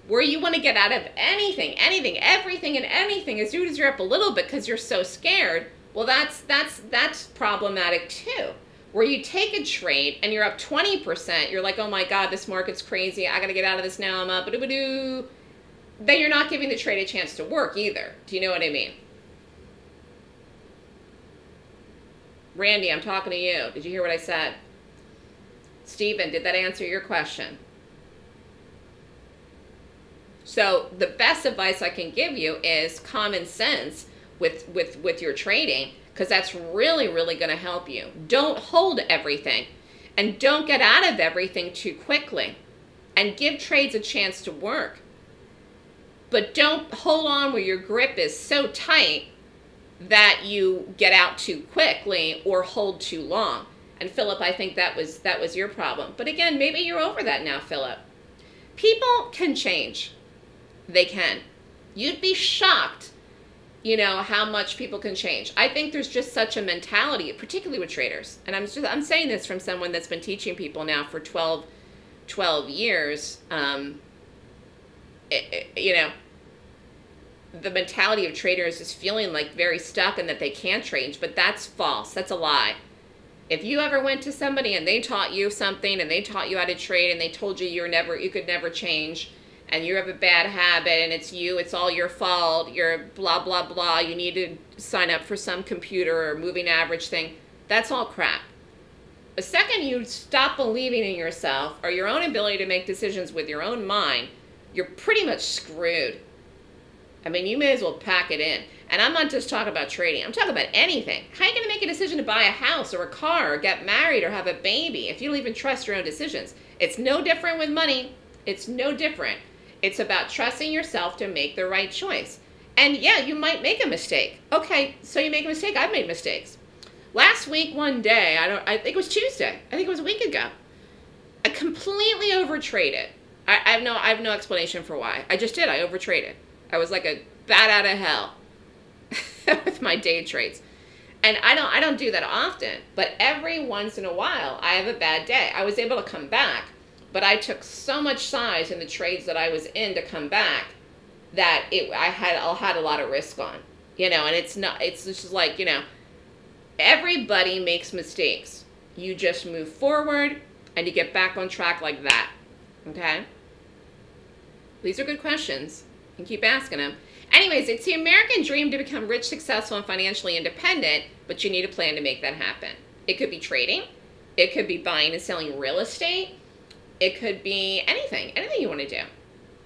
where you want to get out of anything, anything, everything, and anything as soon as you're up a little bit because you're so scared. Well, that's that's that's problematic too. Where you take a trade and you're up 20%, you're like, oh my God, this market's crazy. I got to get out of this now. I'm up. Then you're not giving the trade a chance to work either. Do you know what I mean? Randy, I'm talking to you. Did you hear what I said? Stephen, did that answer your question? So the best advice I can give you is common sense with with with your trading because that's really really going to help you. Don't hold everything and don't get out of everything too quickly and give trades a chance to work. But don't hold on where your grip is so tight that you get out too quickly or hold too long. And Philip, I think that was that was your problem. But again, maybe you're over that now, Philip. People can change. They can. You'd be shocked, you know, how much people can change. I think there's just such a mentality, particularly with traders. And I'm just I'm saying this from someone that's been teaching people now for 12 12 years. Um, it, you know, the mentality of traders is feeling like very stuck and that they can't change, but that's false. That's a lie. If you ever went to somebody and they taught you something and they taught you how to trade and they told you you're never you could never change and you have a bad habit and it's you, it's all your fault, you're blah blah blah, you need to sign up for some computer or moving average thing, that's all crap. The second you stop believing in yourself or your own ability to make decisions with your own mind, you're pretty much screwed I mean, you may as well pack it in. And I'm not just talking about trading. I'm talking about anything. How are you going to make a decision to buy a house or a car or get married or have a baby if you don't even trust your own decisions? It's no different with money. It's no different. It's about trusting yourself to make the right choice. And yeah, you might make a mistake. Okay, so you make a mistake. I've made mistakes. Last week, one day, I don't. I think it was Tuesday. I think it was a week ago. I completely overtraded. I, I have no. I have no explanation for why. I just did. I overtraded. I was like a bat out of hell with my day trades. And I don't I don't do that often, but every once in a while I have a bad day. I was able to come back, but I took so much size in the trades that I was in to come back that it I had I had a lot of risk on. You know, and it's not it's just like, you know, everybody makes mistakes. You just move forward and you get back on track like that. Okay? These are good questions and keep asking them. Anyways, it's the American dream to become rich, successful, and financially independent, but you need a plan to make that happen. It could be trading, it could be buying and selling real estate, it could be anything, anything you want to do,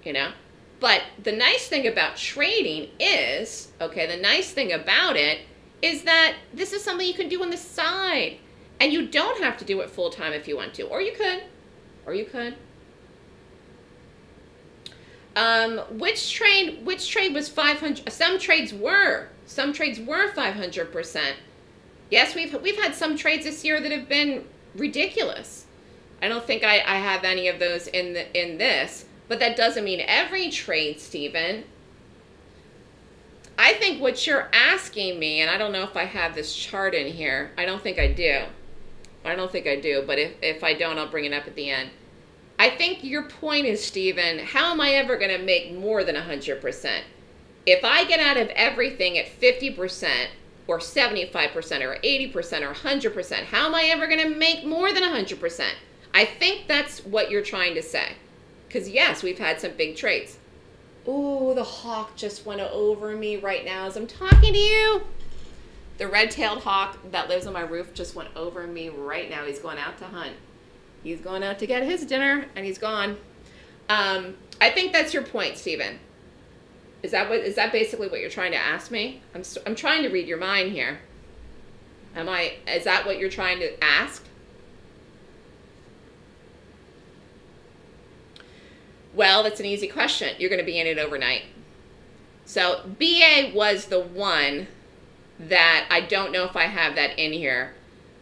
you know? But the nice thing about trading is, okay, the nice thing about it is that this is something you can do on the side. And you don't have to do it full time if you want to, or you could, or you could. Um, which trade? Which trade was 500? Some trades were. Some trades were 500 percent. Yes, we've we've had some trades this year that have been ridiculous. I don't think I, I have any of those in the in this, but that doesn't mean every trade, Stephen. I think what you're asking me, and I don't know if I have this chart in here. I don't think I do. I don't think I do, but if, if I don't, I'll bring it up at the end. I think your point is, Stephen, how am I ever going to make more than 100%? If I get out of everything at 50% or 75% or 80% or 100%, how am I ever going to make more than 100%? I think that's what you're trying to say. Because, yes, we've had some big trades. Ooh, the hawk just went over me right now as I'm talking to you. The red-tailed hawk that lives on my roof just went over me right now. He's going out to hunt. He's going out to get his dinner and he's gone. Um, I think that's your point, Stephen. Is that what is that basically what you're trying to ask me? I'm I'm trying to read your mind here. Am I is that what you're trying to ask? Well, that's an easy question. You're going to be in it overnight. So, BA was the one that I don't know if I have that in here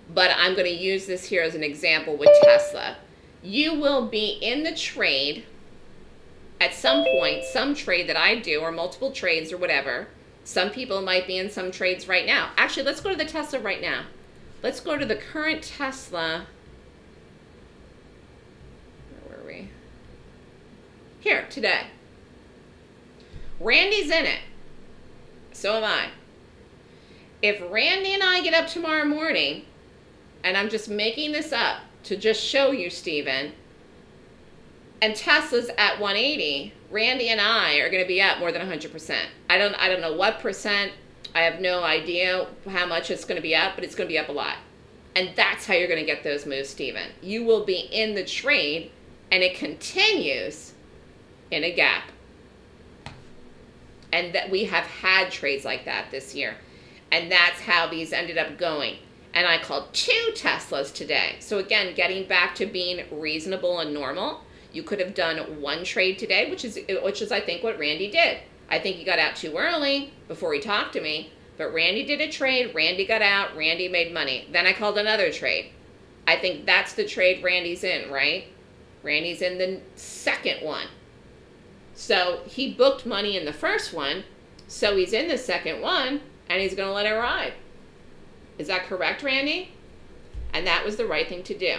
but I'm going to use this here as an example with Tesla. You will be in the trade at some point, some trade that I do, or multiple trades or whatever, Some people might be in some trades right now. Actually, let's go to the Tesla right now. Let's go to the current Tesla. Where were we? Here, today. Randy's in it. So am I. If Randy and I get up tomorrow morning, and I'm just making this up to just show you, Stephen, and Tesla's at 180, Randy and I are going to be up more than 100%. I don't I don't know what percent. I have no idea how much it's going to be up, but it's going to be up a lot. And that's how you're going to get those moves, Stephen. You will be in the trade and it continues in a gap. And that we have had trades like that this year. And that's how these ended up going. And I called two Teslas today. So again, getting back to being reasonable and normal you could have done one trade today, which is which is I think what Randy did. I think he got out too early before he talked to me, but Randy did a trade, Randy got out, Randy made money. Then I called another trade. I think that's the trade Randy's in, right? Randy's in the second one. So he booked money in the first one, so he's in the second one and he's going to let it ride. Is that correct, Randy? And that was the right thing to do.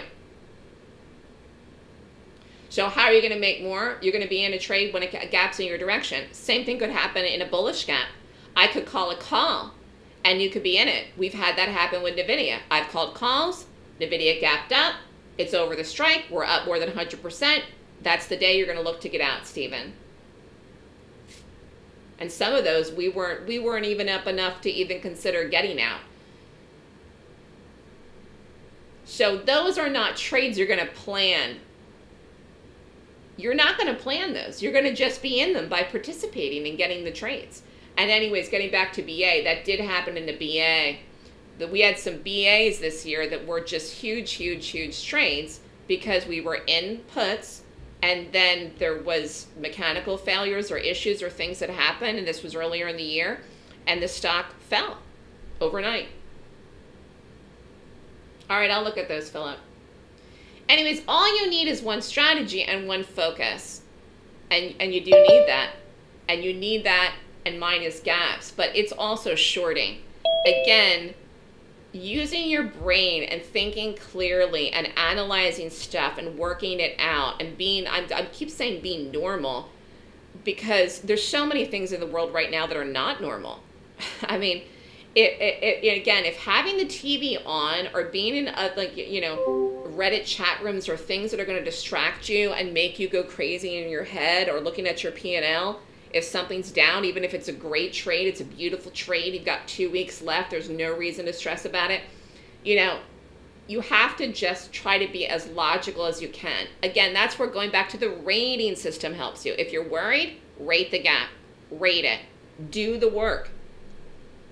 So how are you going to make more? You're going to be in a trade when it gaps in your direction. Same thing could happen in a bullish gap. I could call a call and you could be in it. We've had that happen with NVIDIA. I've called calls, NVIDIA gapped up, it's over the strike, we're up more than 100%. That's the day you're going to look to get out, Stephen. And some of those we weren't we weren't even up enough to even consider getting out. So those are not trades you're going to plan you're not going to plan those. You're going to just be in them by participating and getting the trades. And anyways, getting back to BA, that did happen in the BA. That we had some BAs this year that were just huge, huge, huge trades because we were in puts and then there was mechanical failures or issues or things that happened and this was earlier in the year and the stock fell overnight. All right, I'll look at those, Philip. Anyways, all you need is one strategy and one focus. And, and you do need that. And you need that and minus gaps. But it's also shorting. Again, using your brain and thinking clearly and analyzing stuff and working it out and being, I'm, I keep saying being normal because there's so many things in the world right now that are not normal. I mean, it, it, it, again, if having the TV on or being in a, like you know Reddit chat rooms or things that are going to distract you and make you go crazy in your head or looking at your P and L, if something's down, even if it's a great trade, it's a beautiful trade, you've got two weeks left, there's no reason to stress about it. You know, you have to just try to be as logical as you can. Again, that's where going back to the rating system helps you. If you're worried, rate the gap, rate it, do the work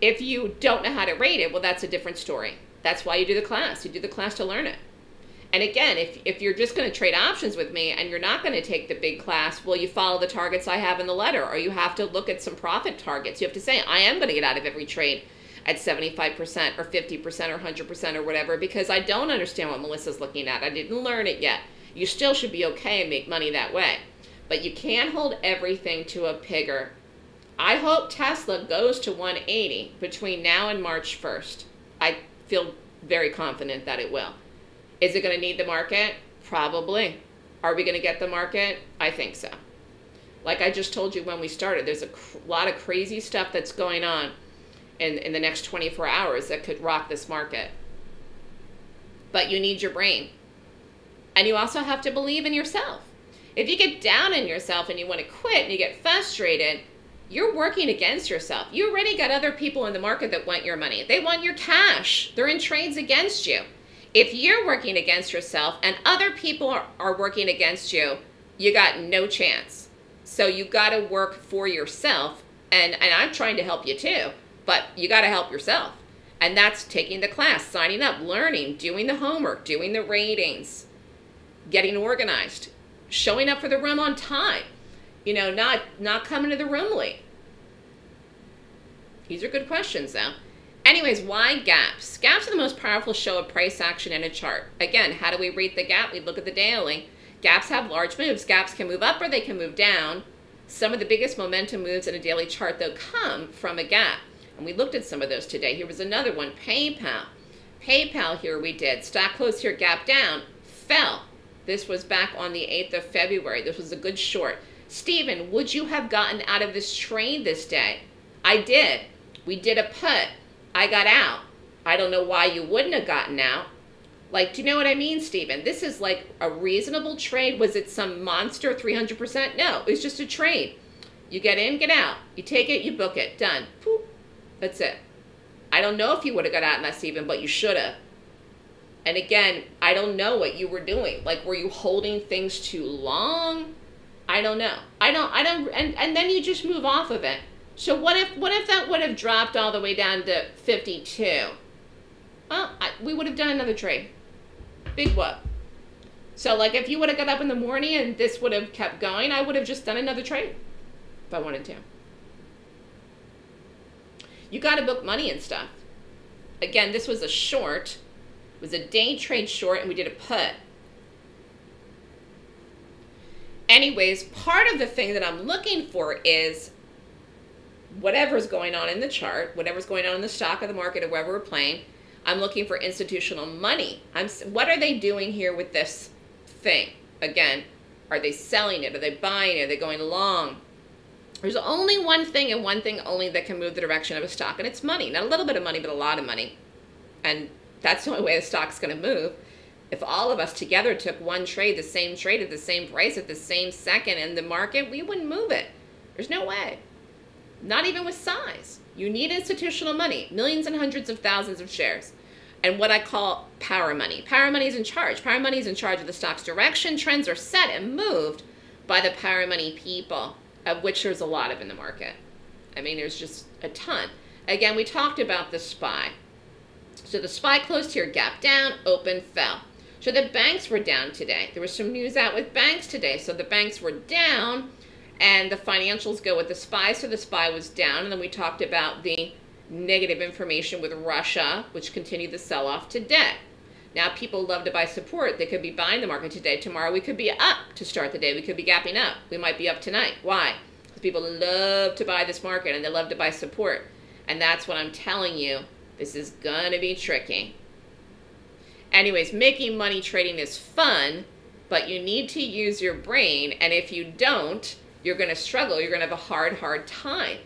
if you don't know how to rate it, well, that's a different story. That's why you do the class. You do the class to learn it. And again, if, if you're just going to trade options with me and you're not going to take the big class, well, you follow the targets I have in the letter, or you have to look at some profit targets. You have to say, I am going to get out of every trade at 75% or 50% or 100% or whatever because I don't understand what Melissa's looking at. I didn't learn it yet. You still should be okay and make money that way. But you can't hold everything to a pigger I hope Tesla goes to 180 between now and March 1st. I feel very confident that it will. Is it going to need the market? Probably. Are we going to get the market? I think so. Like I just told you when we started, there's a lot of crazy stuff that's going on in, in the next 24 hours that could rock this market. But you need your brain. And you also have to believe in yourself. If you get down in yourself and you want to quit and you get frustrated, you're working against yourself. You already got other people in the market that want your money. They want your cash. They're in trades against you. If you're working against yourself and other people are, are working against you, you got no chance. So you got to work for yourself. And, and I'm trying to help you too, but you got to help yourself. And that's taking the class, signing up, learning, doing the homework, doing the ratings, getting organized, showing up for the room on time you know, not not coming to the room late? These are good questions, though. Anyways, why gaps? Gaps are the most powerful show of price action in a chart. Again, how do we read the gap? We look at the daily. Gaps have large moves. Gaps can move up or they can move down. Some of the biggest momentum moves in a daily chart, though, come from a gap. And we looked at some of those today. Here was another one, PayPal. PayPal here we did. Stock closed here, gap down, fell. This was back on the 8th of February. This was a good short. Stephen, would you have gotten out of this trade this day? I did. We did a put. I got out. I don't know why you wouldn't have gotten out. Like, do you know what I mean, Stephen? This is like a reasonable trade. Was it some monster 300%? No, it was just a trade. You get in, get out. You take it, you book it. Done. Poop. That's it. I don't know if you would have got out in that, Stephen, but you should have. And again, I don't know what you were doing. Like, were you holding things too long? I don't know. I don't. I don't. And and then you just move off of it. So what if what if that would have dropped all the way down to 52? Well, I, we would have done another trade. Big what? So like if you would have got up in the morning and this would have kept going, I would have just done another trade if I wanted to. You got to book money and stuff. Again, this was a short. It was a day trade short and we did a put. Anyways, part of the thing that I'm looking for is whatever's going on in the chart, whatever's going on in the stock of the market or wherever we're playing, I'm looking for institutional money. I'm what are they doing here with this thing? Again, are they selling it? Are they buying it? Are they going long? There's only one thing and one thing only that can move the direction of a stock, and it's money. Not a little bit of money, but a lot of money. And that's the only way the stock's going to move. If all of us together took one trade, the same trade at the same price at the same second in the market, we wouldn't move it. There's no way. Not even with size. You need institutional money, millions and hundreds of thousands of shares. And what I call power money. Power money is in charge. Power money is in charge of the stock's direction. Trends are set and moved by the power money people, of which there's a lot of in the market. I mean, there's just a ton. Again, we talked about the SPY. So the SPY closed here, gap down, open, fell. So the banks were down today. There was some news out with banks today. So the banks were down and the financials go with the SPY. So the SPY was down. And then we talked about the negative information with Russia, which continued the sell off today. Now, people love to buy support. They could be buying the market today. Tomorrow, we could be up to start the day. We could be gapping up. We might be up tonight. Why? Because people love to buy this market and they love to buy support. And that's what I'm telling you. This is going to be tricky. Anyways, making money trading is fun, but you need to use your brain. And if you don't, you're going to struggle. You're going to have a hard, hard time.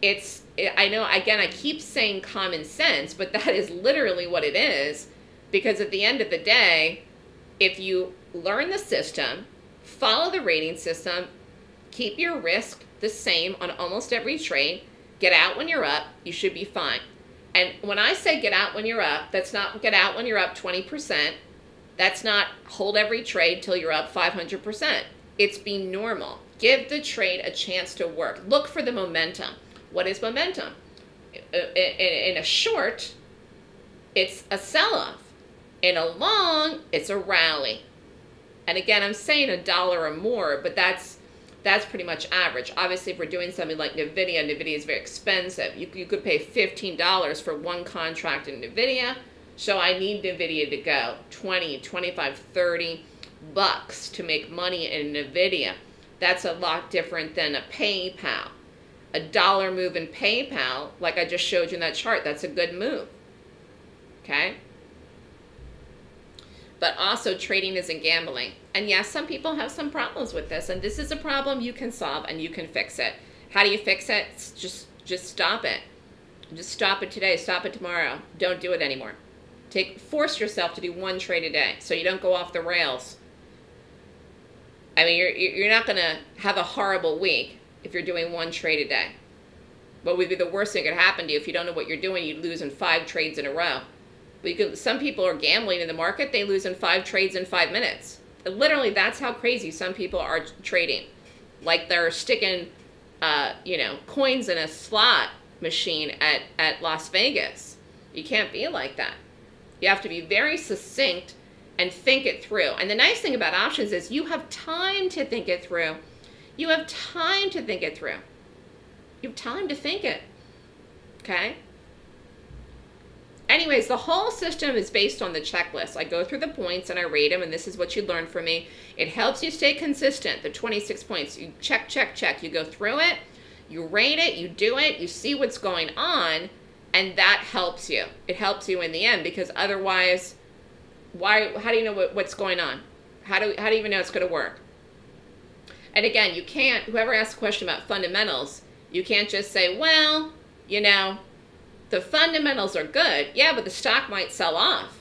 It's, I know, again, I keep saying common sense, but that is literally what it is. Because at the end of the day, if you learn the system, follow the rating system, keep your risk the same on almost every trade, get out when you're up, you should be fine. And when I say get out when you're up, that's not get out when you're up 20%. That's not hold every trade till you're up 500%. It's be normal. Give the trade a chance to work. Look for the momentum. What is momentum? In a short, it's a sell-off. In a long, it's a rally. And again, I'm saying a dollar or more, but that's that's pretty much average. Obviously, if we're doing something like NVIDIA, NVIDIA is very expensive. You, you could pay $15 for one contract in NVIDIA. So I need NVIDIA to go 20, 25, 30 bucks to make money in NVIDIA. That's a lot different than a PayPal. A dollar move in PayPal, like I just showed you in that chart, that's a good move. Okay? but also trading isn't gambling. And yes, some people have some problems with this, and this is a problem you can solve and you can fix it. How do you fix it? just just stop it. Just stop it today. Stop it tomorrow. Don't do it anymore. Take force yourself to do one trade a day so you don't go off the rails. I mean, you're you're not going to have a horrible week if you're doing one trade a day. What would be the worst thing that could happen to you if you don't know what you're doing? You'd lose in five trades in a row. But can, some people are gambling in the market. They lose in five trades in five minutes. Literally, that's how crazy some people are trading. Like they're sticking, uh, you know, coins in a slot machine at, at Las Vegas. You can't be like that. You have to be very succinct and think it through. And the nice thing about options is you have time to think it through. You have time to think it through. You have time to think it. Okay? anyways, the whole system is based on the checklist. I go through the points and I rate them, and this is what you learn from me. It helps you stay consistent. The 26 points, you check, check, check. You go through it, you rate it, you do it, you see what's going on, and that helps you. It helps you in the end because otherwise, why? How do you know what, what's going on? How do how do you even know it's going to work? And again, you can't. Whoever asks a question about fundamentals, you can't just say, well, you know, the fundamentals are good. Yeah, but the stock might sell off.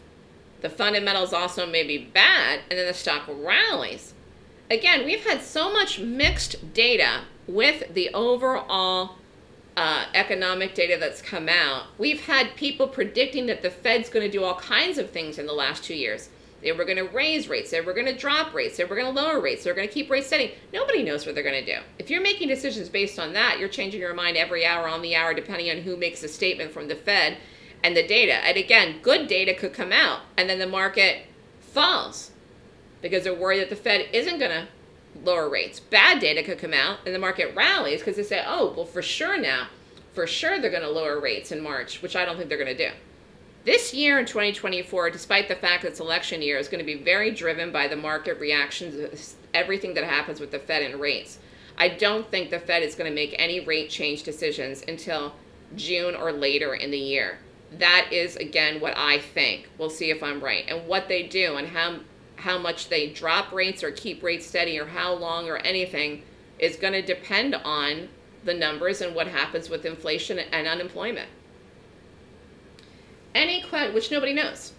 The fundamentals also may be bad, and then the stock rallies. Again, we've had so much mixed data with the overall uh, economic data that's come out. We've had people predicting that the Fed's going to do all kinds of things in the last two years. They were going to raise rates. They were going to drop rates. They were going to lower rates. They were going to keep rates steady. Nobody knows what they're going to do. If you're making decisions based on that, you're changing your mind every hour on the hour, depending on who makes a statement from the Fed and the data. And again, good data could come out, and then the market falls because they're worried that the Fed isn't going to lower rates. Bad data could come out, and the market rallies because they say, oh, well, for sure now, for sure they're going to lower rates in March, which I don't think they're going to do. This year in 2024, despite the fact that it's election year, is going to be very driven by the market reactions, everything that happens with the Fed and rates. I don't think the Fed is going to make any rate change decisions until June or later in the year. That is, again, what I think. We'll see if I'm right. And what they do and how, how much they drop rates or keep rates steady or how long or anything is going to depend on the numbers and what happens with inflation and unemployment any question, which nobody knows.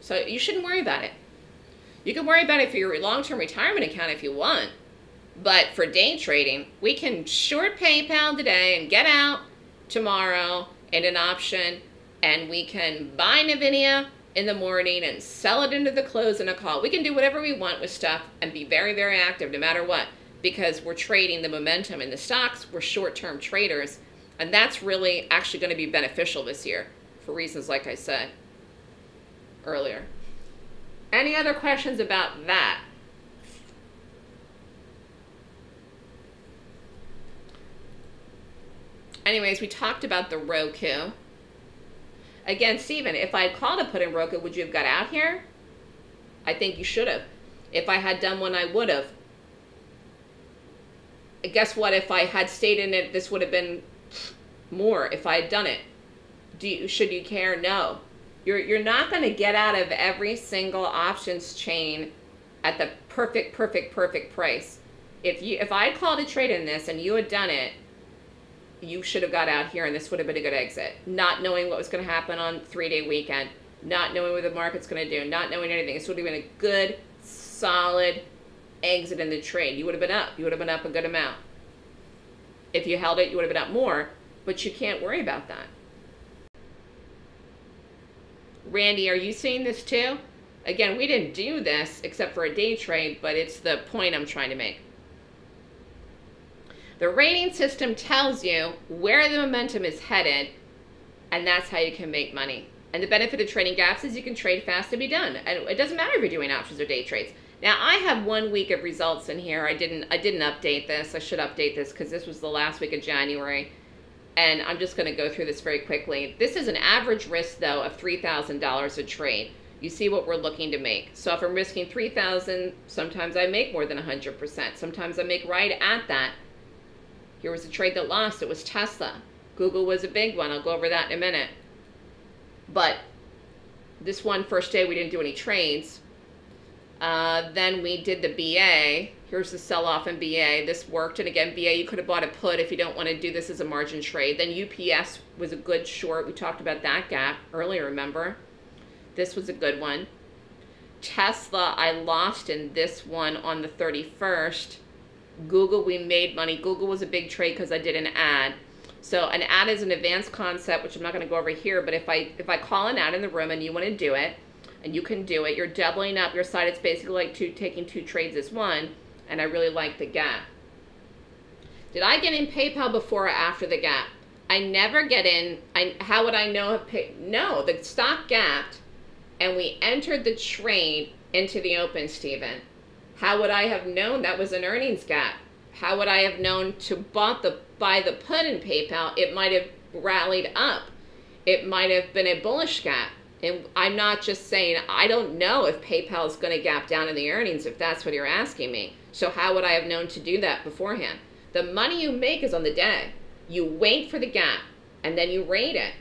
So you shouldn't worry about it. You can worry about it for your long-term retirement account if you want, but for day trading, we can short PayPal today and get out tomorrow in an option, and we can buy NVIDIA in the morning and sell it into the close in a call. We can do whatever we want with stuff and be very, very active no matter what because we're trading the momentum in the stocks. We're short-term traders, and that's really actually going to be beneficial this year for reasons like I said earlier. Any other questions about that? Anyways, we talked about the Roku. Again, Stephen, if I had called a put in Roku, would you have got out here? I think you should have. If I had done one, I would have. Guess what? If I had stayed in it, this would have been more if I had done it do you, should you care? No. You're, you're not going to get out of every single options chain at the perfect, perfect, perfect price. If you if I called a trade in this and you had done it, you should have got out here and this would have been a good exit. Not knowing what was going to happen on three day weekend, not knowing what the market's going to do, not knowing anything. This would have been a good, solid exit in the trade. You would have been up. You would have been up a good amount. If you held it, you would have been up more, but you can't worry about that. Randy, are you seeing this too? Again, we didn't do this except for a day trade, but it's the point I'm trying to make. The rating system tells you where the momentum is headed, and that's how you can make money. And the benefit of trading gaps is you can trade fast and be done. And it doesn't matter if you're doing options or day trades. Now I have one week of results in here. I didn't I didn't update this. I should update this because this was the last week of January and I'm just going to go through this very quickly. This is an average risk, though, of $3,000 a trade. You see what we're looking to make. So if I'm risking 3000 sometimes I make more than 100%. Sometimes I make right at that. Here was a trade that lost. It was Tesla. Google was a big one. I'll go over that in a minute. But this one first day, we didn't do any trades. Uh, then we did the BA. Here's the sell-off in BA. This worked. And again, BA, you could have bought a put if you don't want to do this as a margin trade. Then UPS was a good short. We talked about that gap earlier, remember? This was a good one. Tesla, I lost in this one on the 31st. Google, we made money. Google was a big trade because I did an add. So an add is an advanced concept, which I'm not going to go over here, but if I if I call an add in the room and you want to do it, and you can do it. You're doubling up your side. It's basically like two taking two trades as one, and I really like the gap. Did I get in PayPal before or after the gap? I never get in. I, how would I know? Pay, no, the stock gapped, and we entered the trade into the open, Stephen. How would I have known that was an earnings gap? How would I have known to bought the buy the put in PayPal? It might have rallied up It might have been a bullish gap. And I'm not just saying, I don't know if PayPal is going to gap down in the earnings if that's what you're asking me. So, how would I have known to do that beforehand? The money you make is on the day. You wait for the gap and then you rate it.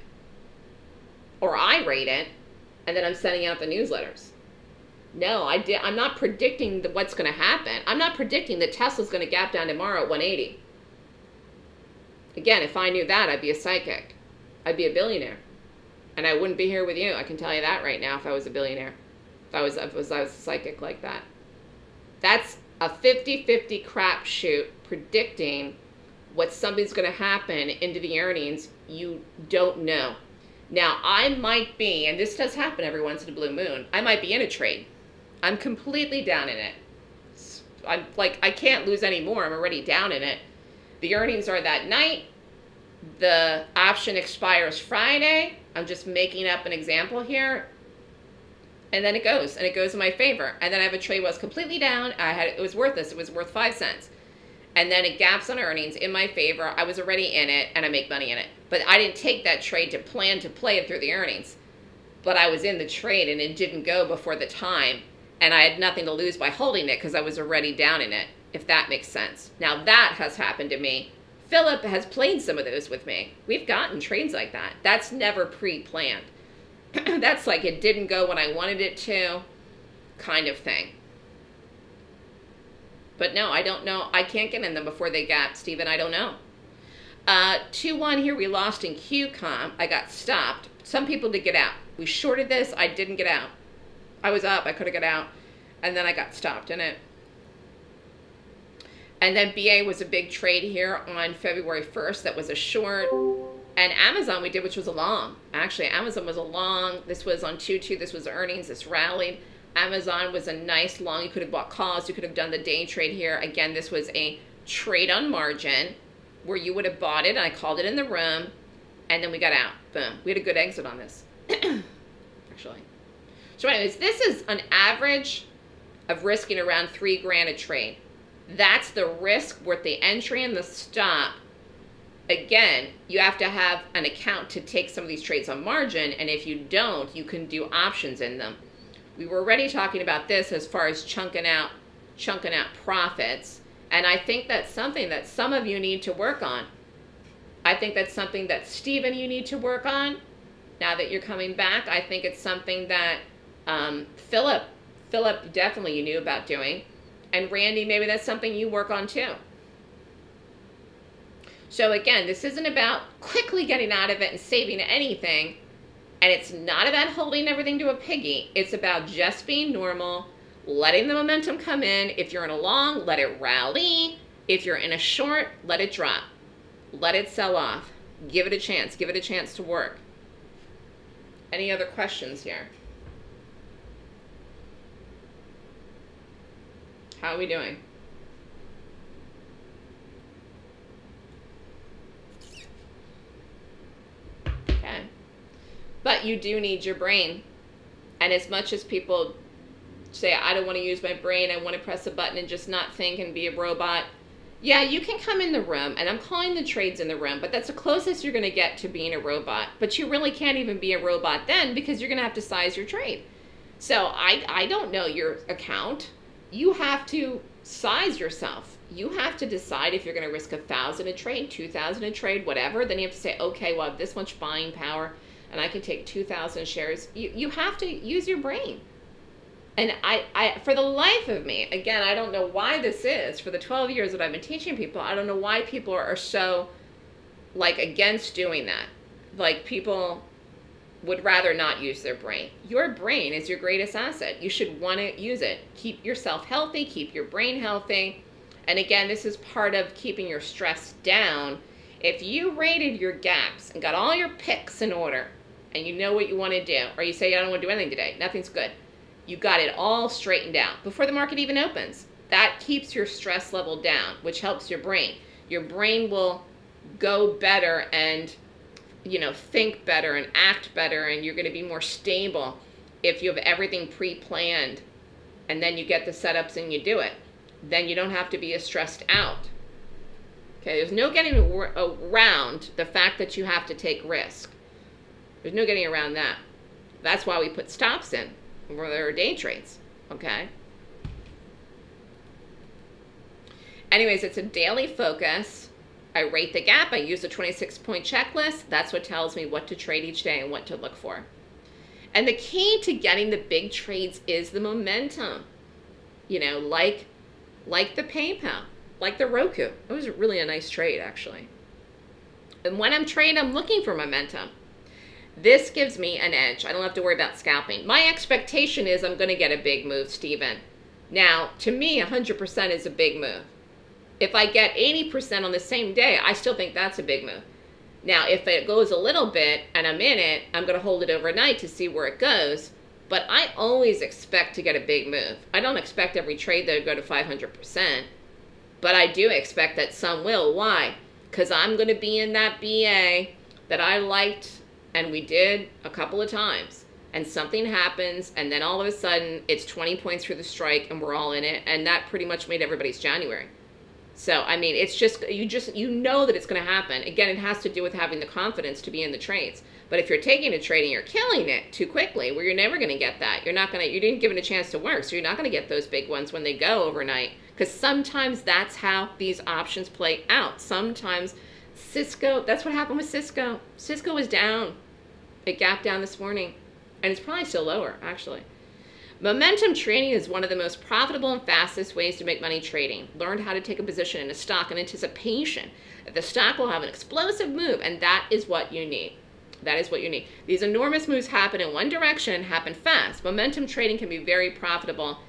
Or I rate it and then I'm sending out the newsletters. No, I did, I'm not predicting the, what's going to happen. I'm not predicting that Tesla's going to gap down tomorrow at 180. Again, if I knew that, I'd be a psychic. I'd be a billionaire. And I wouldn't be here with you. I can tell you that right now if I was a billionaire. If I was, if I was, I was a psychic like that. That's a 50-50 crapshoot predicting what something's going to happen into the earnings you don't know. Now, I might be, and this does happen every once in a blue moon, I might be in a trade. I'm completely down in it. I'm like, I can't lose any more. I'm already down in it. The earnings are that night. The option expires Friday. I'm just making up an example here. And then it goes, and it goes in my favor. And then I have a trade was completely down. I had it was worthless. It was worth five cents. And then it gaps on earnings in my favor. I was already in it, and I make money in it. But I didn't take that trade to plan to play it through the earnings. But I was in the trade, and it didn't go before the time and I had nothing to lose by holding it because I was already down in it, if that makes sense. Now that has happened to me. Philip has played some of those with me. We've gotten trades like that. That's never pre-planned. That's like it didn't go when I wanted it to, kind of thing. But no, I don't know. I can't get in them before they gap, Stephen. I don't know. Uh, 2-1 here, we lost in QCOM. I got stopped. Some people did get out. We shorted this. I didn't get out. I was up. I could have got out. And then I got stopped in it. And then BA was a big trade here on February 1st. That was a short. And Amazon we did, which was a long. Actually, Amazon was a long. This was on 2-2. This was earnings. This rallied. Amazon was a nice long. You could have bought calls. You could have done the day trade here. Again, this was a trade on margin where you would have bought it. And I called it in the room. And then we got out. Boom. We had a good exit on this. Actually. So anyways, this is an average of risking around three grand a trade. That's the risk worth the entry and the stop. Again, you have to have an account to take some of these trades on margin, and if you don't, you can do options in them. We were already talking about this as far as chunking out, chunking out profits, and I think that's something that some of you need to work on. I think that's something that Stephen you need to work on. Now that you're coming back, I think it's something that um, Philip, Philip definitely you knew about doing. And Randy, maybe that's something you work on too. So again, this isn't about quickly getting out of it and saving anything. And it's not about holding everything to a piggy. It's about just being normal, letting the momentum come in. If you're in a long, let it rally. If you're in a short, let it drop. Let it sell off. Give it a chance. Give it a chance to work. Any other questions here? How are we doing? Okay. But you do need your brain. And as much as people say, I don't want to use my brain, I want to press a button and just not think and be a robot, yeah, you can come in the room, and I'm calling the trades in the room, but that's the closest you're going to get to being a robot. But you really can't even be a robot then because you're going to have to size your trade. So I, I don't know your account you have to size yourself. You have to decide if you're going to risk a thousand a trade, two thousand a trade, whatever. Then you have to say, okay, well, I have this much buying power, and I can take two thousand shares. You you have to use your brain. And I, I, for the life of me, again, I don't know why this is. For the 12 years that I've been teaching people, I don't know why people are so, like, against doing that. Like, people would rather not use their brain. Your brain is your greatest asset. You should want to use it. Keep yourself healthy, keep your brain healthy. And again, this is part of keeping your stress down. If you rated your gaps and got all your picks in order and you know what you want to do, or you say, I don't want to do anything today, nothing's good, you got it all straightened out before the market even opens. That keeps your stress level down, which helps your brain. Your brain will go better and you know, think better and act better and you're going to be more stable if you have everything pre-planned and then you get the setups and you do it. Then you don't have to be as stressed out. Okay, there's no getting around the fact that you have to take risk. There's no getting around that. That's why we put stops in where there are day trades. Okay. Anyways, it's a daily focus. I rate the gap. I use a 26 point checklist. That's what tells me what to trade each day and what to look for. And the key to getting the big trades is the momentum. You know, like like the PayPal, like the Roku. It was really a nice trade actually. And when I'm trading, I'm looking for momentum. This gives me an edge. I don't have to worry about scalping. My expectation is I'm going to get a big move, Stephen. Now, to me, 100% is a big move. If I get 80% on the same day, I still think that's a big move. Now, if it goes a little bit and I'm in it, I'm going to hold it overnight to see where it goes. But I always expect to get a big move. I don't expect every trade to go to 500%, but I do expect that some will. Why? Because I'm going to be in that BA that I liked and we did a couple of times and something happens and then all of a sudden it's 20 points through the strike and we're all in it and that pretty much made everybody's January. So, I mean, it's just, you just, you know that it's going to happen. Again, it has to do with having the confidence to be in the trades. But if you're taking a trade and you're killing it too quickly, where you're never going to get that, you're not going to, you didn't give it a chance to work. So you're not going to get those big ones when they go overnight. Because sometimes that's how these options play out. Sometimes Cisco, that's what happened with Cisco. Cisco was down. It gapped down this morning. And it's probably still lower, actually. Momentum trading is one of the most profitable and fastest ways to make money trading. Learn how to take a position in a stock in anticipation that the stock will have an explosive move, and that is what you need. That is what you need. These enormous moves happen in one direction, and happen fast. Momentum trading can be very profitable,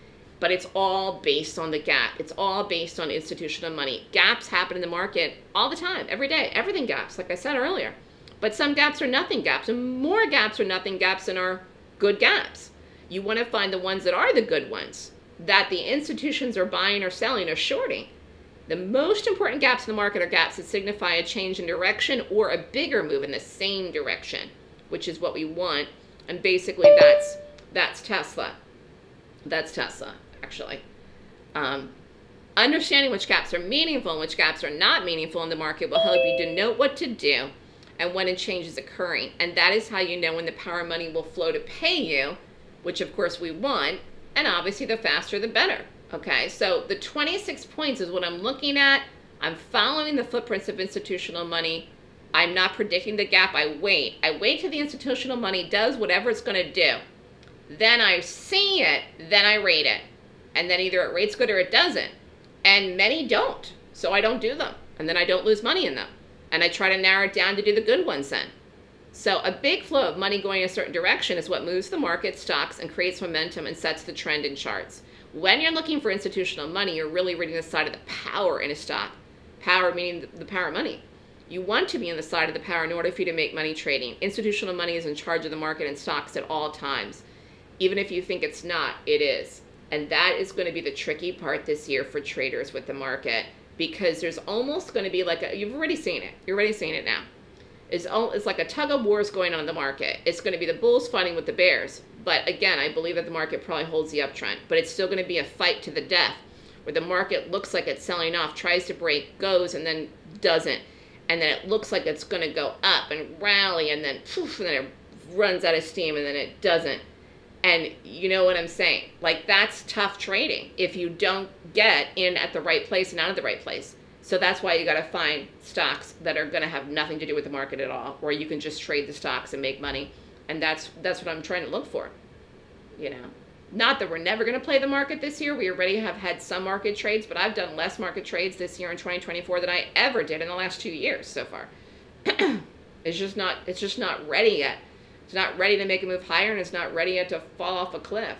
but it's all based on the gap. It's all based on institutional money. Gaps happen in the market all the time, every day. Everything gaps, like I said earlier. But some gaps are nothing gaps, and more gaps are nothing gaps than are good gaps. You want to find the ones that are the good ones, that the institutions are buying or selling or shorting. The most important gaps in the market are gaps that signify a change in direction or a bigger move in the same direction, which is what we want. And basically that's that's Tesla. That's Tesla, actually. Um, understanding which gaps are meaningful and which gaps are not meaningful in the market will help you know what to do and when a change is occurring. And that is how you know when the power money will flow to pay you which of course we want, and obviously the faster the better. Okay, so the 26 points is what I'm looking at. I'm following the footprints of institutional money. I'm not predicting the gap. I wait. I wait till the institutional money does whatever it's going to do. Then I see it, then I rate it. And then either it rates good or it doesn't. And many don't. So I don't do them. And then I don't lose money in them. And I try to narrow it down to do the good ones then. So a big flow of money going in a certain direction is what moves the market, stocks, and creates momentum and sets the trend in charts. When you're looking for institutional money, you're really reading the side of the power in a stock. Power meaning the power of money. You want to be on the side of the power in order for you to make money trading. Institutional money is in charge of the market and stocks at all times. Even if you think it's not, it is. And that is going to be the tricky part this year for traders with the market because there's almost going to be like a, you've already seen it. You're already seeing it now is it's like a tug of war is going on in the market. It's going to be the bulls fighting with the bears. But again, I believe that the market probably holds the uptrend. But it's still going to be a fight to the death where the market looks like it's selling off, tries to break, goes, and then doesn't. And then it looks like it's going to go up and rally, and then poof, and then it runs out of steam, and then it doesn't. And you know what I'm saying? Like, that's tough trading if you don't get in at the right place and out of the right place. So that's why you got to find stocks that are going to have nothing to do with the market at all, where you can just trade the stocks and make money. And that's that's what I'm trying to look for. You know, not that we're never going to play the market this year. We already have had some market trades, but I've done less market trades this year in 2024 than I ever did in the last two years so far. it's just not it's just not ready yet. It's not ready to make a move higher, and it's not ready yet to fall off a cliff.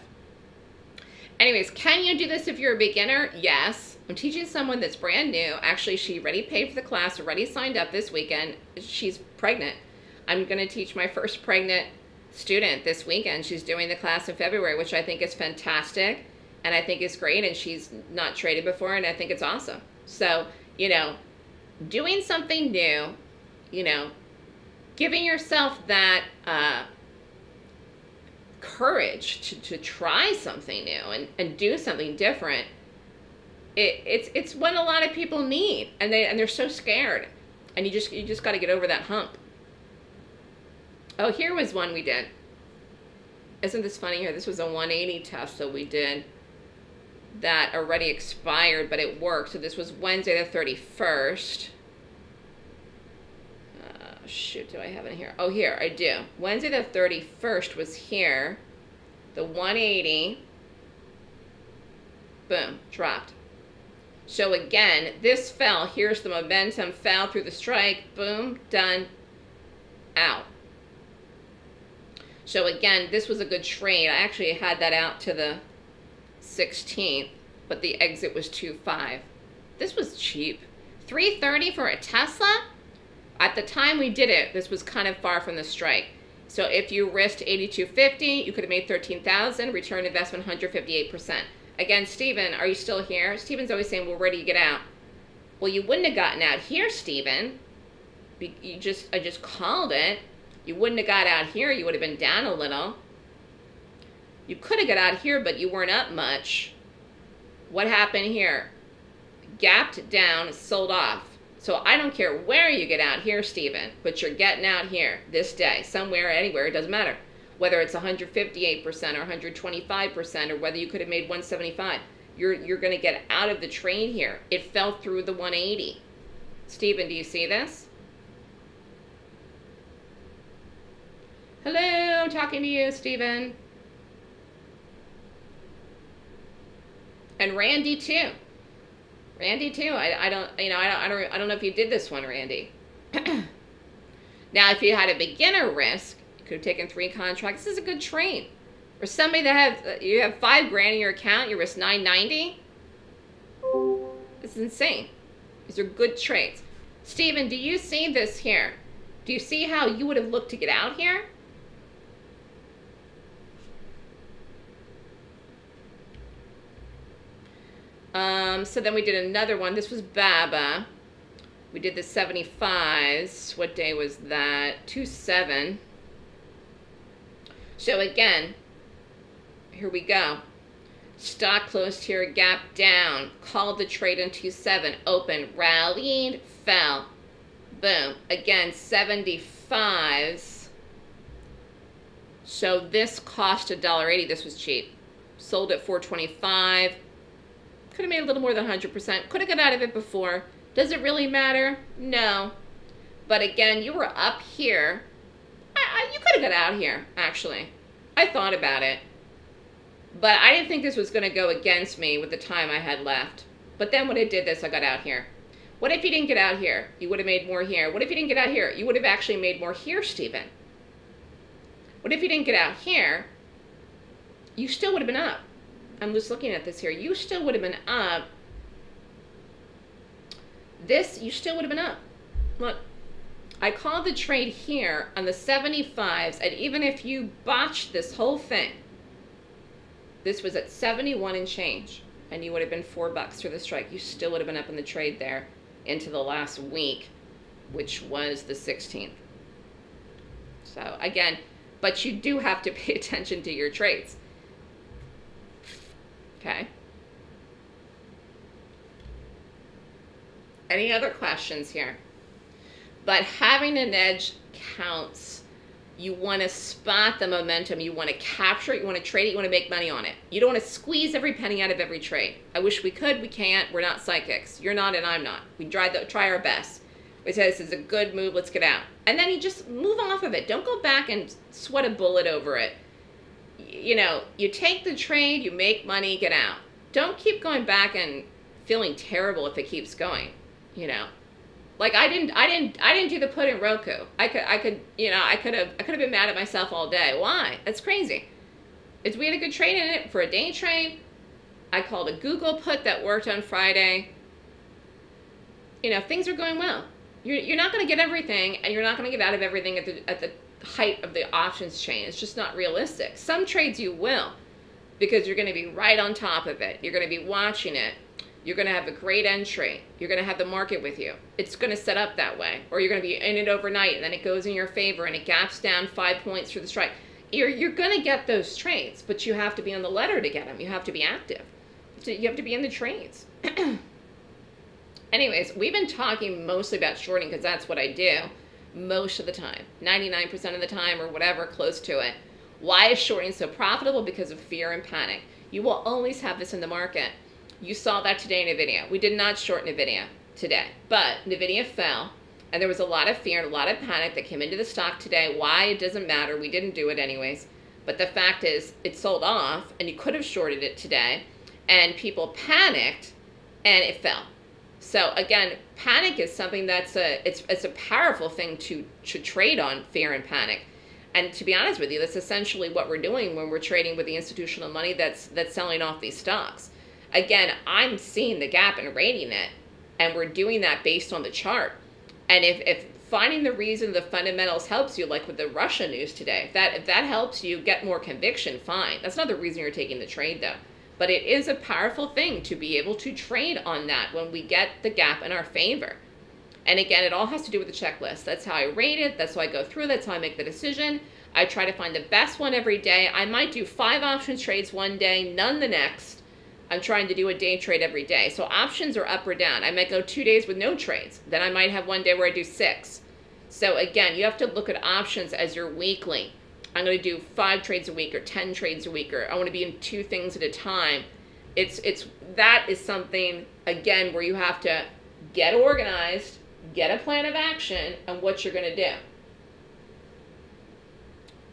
Anyways, can you do this if you're a beginner? Yes. I'm teaching someone that's brand new. Actually, she already paid for the class, already signed up this weekend. She's pregnant. I'm going to teach my first pregnant student this weekend. She's doing the class in February, which I think is fantastic and I think is great. And she's not traded before, and I think it's awesome. So, you know, doing something new, you know, giving yourself that uh, courage to, to try something new and, and do something different it, it's it's what a lot of people need, and they and they're so scared, and you just you just got to get over that hump. Oh, here was one we did. Isn't this funny here? This was a 180 test that we did that already expired, but it worked. So this was Wednesday the 31st. Uh, shoot, do I have it here? Oh, here, I do. Wednesday the 31st was here. The 180. Boom, dropped. So again, this fell. Here's the momentum, fell through the strike. Boom, done, out. So again, this was a good trade. I actually had that out to the 16th, but the exit was 2.5. This was cheap. 330 for a Tesla? At the time we did it, this was kind of far from the strike. So if you risked 8250, you could have made 13,000, return investment 158%. Again, Stephen, are you still here? Stephen's always saying, well, where do you get out? Well, you wouldn't have gotten out here, Stephen. You just, I just called it. You wouldn't have got out here. You would have been down a little. You could have got out here, but you weren't up much. What happened here? Gapped down, sold off. So I don't care where you get out here, Stephen, but you're getting out here this day, somewhere, anywhere, it doesn't matter. Whether it's 158% or 125% or whether you could have made 175. You're, you're going to get out of the train here. It fell through the 180. Stephen, do you see this? Hello, talking to you, Stephen. And Randy too. Randy too. I, I don't you know I don't, I don't I don't know if you did this one, Randy. now, if you had a beginner risk, you could have taken three contracts. This is a good trade. For somebody that have uh, you have five grand in your account, you risk nine ninety. Is insane. These are good trades. Stephen, do you see this here? Do you see how you would have looked to get out here? Um, so then we did another one. This was BABA. We did the 75s. What day was that? 2-7. So again, here we go. Stock closed here, gap down. Called the trade in 2-7. Open, rallied, fell. Boom. Again, 75s. So this cost $1.80. This was cheap. Sold at 425 could have made a little more than 100%. Could have got out of it before. Does it really matter? No. But again, you were up here. I, I, you could have got out here, actually. I thought about it. But I didn't think this was going to go against me with the time I had left. But then when it did this, I got out here. What if you didn't get out here? You would have made more here. What if you didn't get out here? You would have actually made more here, Stephen. What if you didn't get out here? You still would have been up. I'm just looking at this here. You still would have been up. This, you still would have been up. Look, I called the trade here on the 75s, and even if you botched this whole thing, this was at 71 and change, and you would have been four bucks for the strike. You still would have been up in the trade there into the last week, which was the 16th. So again, but you do have to pay attention to your trades. Okay. Any other questions here? But having an edge counts. You want to spot the momentum. You want to capture it. You want to trade it. You want to make money on it. You don't want to squeeze every penny out of every trade. I wish we could. We can't. We're not psychics. You're not and I'm not. We try, the, try our best. We say this is a good move. Let's get out. And then you just move off of it. Don't go back and sweat a bullet over it you know, you take the trade, you make money, get out. Don't keep going back and feeling terrible if it keeps going, you know. Like I didn't I didn't I didn't do the put in Roku. I could I could you know, I could have I could have been mad at myself all day. Why? That's crazy. It's we had a good trade in it for a day trade. I called a Google put that worked on Friday. You know, things are going well. You're, you're not going to get everything, and you're not going to get out of everything at the, at the height of the options chain. It's just not realistic. Some trades you will because you're going to be right on top of it. You're going to be watching it. You're going to have a great entry. You're going to have the market with you. It's going to set up that way. Or you're going to be in it overnight and then it goes in your favor and it gaps down five points for the strike. You're, you're going to get those trades, but you have to be on the letter to get them. You have to be active. You have to be in the trades. Anyways, we've been talking mostly about shorting because that's what I do most of the time, 99% of the time, or whatever, close to it. Why is shorting so profitable? Because of fear and panic. You will always have this in the market. You saw that today in NVIDIA. We did not short NVIDIA today, but NVIDIA fell, and there was a lot of fear and a lot of panic that came into the stock today. Why? It doesn't matter. We didn't do it anyways. But the fact is, it sold off, and you could have shorted it today, and people panicked, and it fell. So again, panic is something that's a it's it's a powerful thing to to trade on fear and panic. And to be honest with you, that's essentially what we're doing when we're trading with the institutional money that's that's selling off these stocks. Again, I'm seeing the gap and rating it, and we're doing that based on the chart. And if if finding the reason the fundamentals helps you, like with the Russia news today, if that if that helps you get more conviction, fine. That's not the reason you're taking the trade though. But it is a powerful thing to be able to trade on that when we get the gap in our favor. And again, it all has to do with the checklist. That's how I rate it. That's how I go through. That's how I make the decision. I try to find the best one every day. I might do five options trades one day, none the next. I'm trying to do a day trade every day. So options are up or down. I might go two days with no trades. Then I might have one day where I do six. So again, you have to look at options as your weekly. I'm going to do five trades a week or 10 trades a week, or I want to be in two things at a time. It's, it's, that is something, again, where you have to get organized, get a plan of action, and what you're going to do.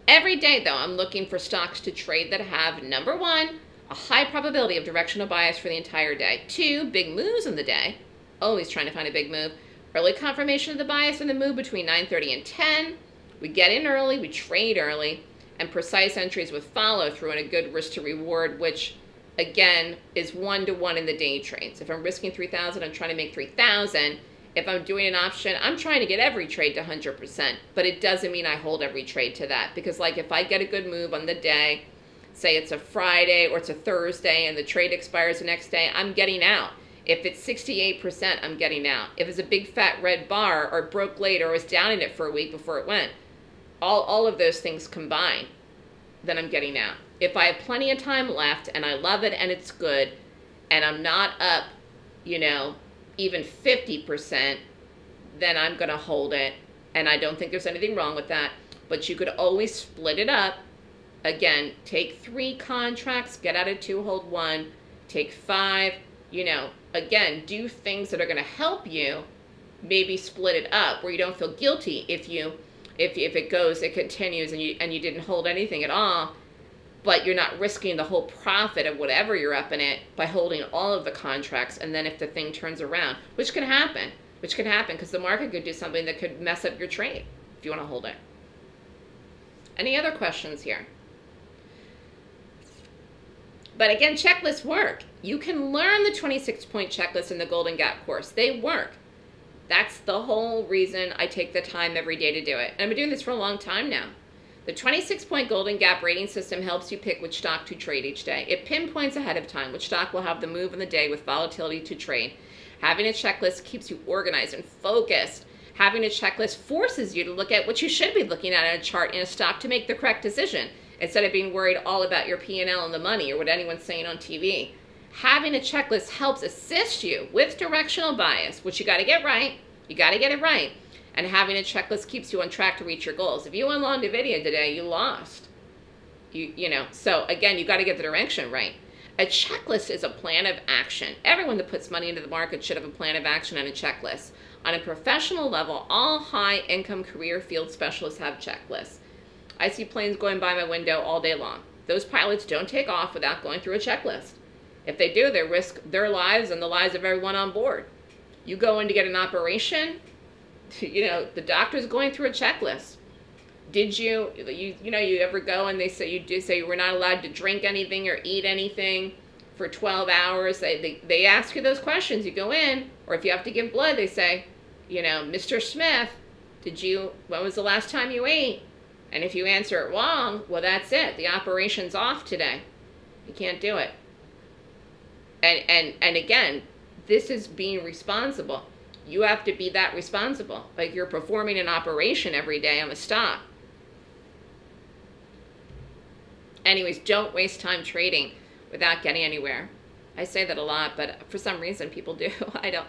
Every day, though, I'm looking for stocks to trade that have number one, a high probability of directional bias for the entire day. Two, big moves in the day. Always trying to find a big move. Early confirmation of the bias in the move between 9.30 and 10. We get in early, we trade early, and precise entries with follow through and a good risk to reward, which again is one to one in the day trades. If I'm risking 3,000, I'm trying to make 3,000. If I'm doing an option, I'm trying to get every trade to 100%, but it doesn't mean I hold every trade to that because like if I get a good move on the day, say it's a Friday or it's a Thursday and the trade expires the next day, I'm getting out. If it's 68%, I'm getting out. If it's a big fat red bar or broke late or was down in it for a week before it went, all, all of those things combined, that I'm getting out. If I have plenty of time left and I love it and it's good and I'm not up, you know, even 50%, then I'm going to hold it. And I don't think there's anything wrong with that. But you could always split it up. Again, take three contracts, get out of two, hold one, take five, you know, again, do things that are going to help you maybe split it up where you don't feel guilty if you if, if it goes, it continues and you, and you didn't hold anything at all, but you're not risking the whole profit of whatever you're up in it by holding all of the contracts. And then if the thing turns around, which can happen, which can happen because the market could do something that could mess up your trade if you want to hold it. Any other questions here? But again, checklists work. You can learn the 26 point checklist in the Golden Gap course. They work. That's the whole reason I take the time every day to do it. And I've been doing this for a long time now. The 26 point Golden Gap rating system helps you pick which stock to trade each day. It pinpoints ahead of time which stock will have the move in the day with volatility to trade. Having a checklist keeps you organized and focused. Having a checklist forces you to look at what you should be looking at in a chart in a stock to make the correct decision instead of being worried all about your P&L and the money or what anyone's saying on TV having a checklist helps assist you with directional bias, which you got to get right. You got to get it right. And having a checklist keeps you on track to reach your goals. If you went long NVIDIA today, you lost. You, you know, so again, you got to get the direction right. A checklist is a plan of action. Everyone that puts money into the market should have a plan of action and a checklist. On a professional level, all high income career field specialists have checklists. I see planes going by my window all day long. Those pilots don't take off without going through a checklist. If they do, they risk their lives and the lives of everyone on board. You go in to get an operation, you know, the doctor's going through a checklist. Did you, you, you know, you ever go and they say you do say you were not allowed to drink anything or eat anything for 12 hours? They, they, they ask you those questions. You go in, or if you have to give blood, they say, you know, Mr. Smith, did you, when was the last time you ate? And if you answer it wrong, well, that's it. The operation's off today. You can't do it and and and again this is being responsible. You have to be that responsible. Like you're performing an operation every day on a stock anyways don't waste time trading without getting anywhere. I say that a lot but for some reason people do. I don't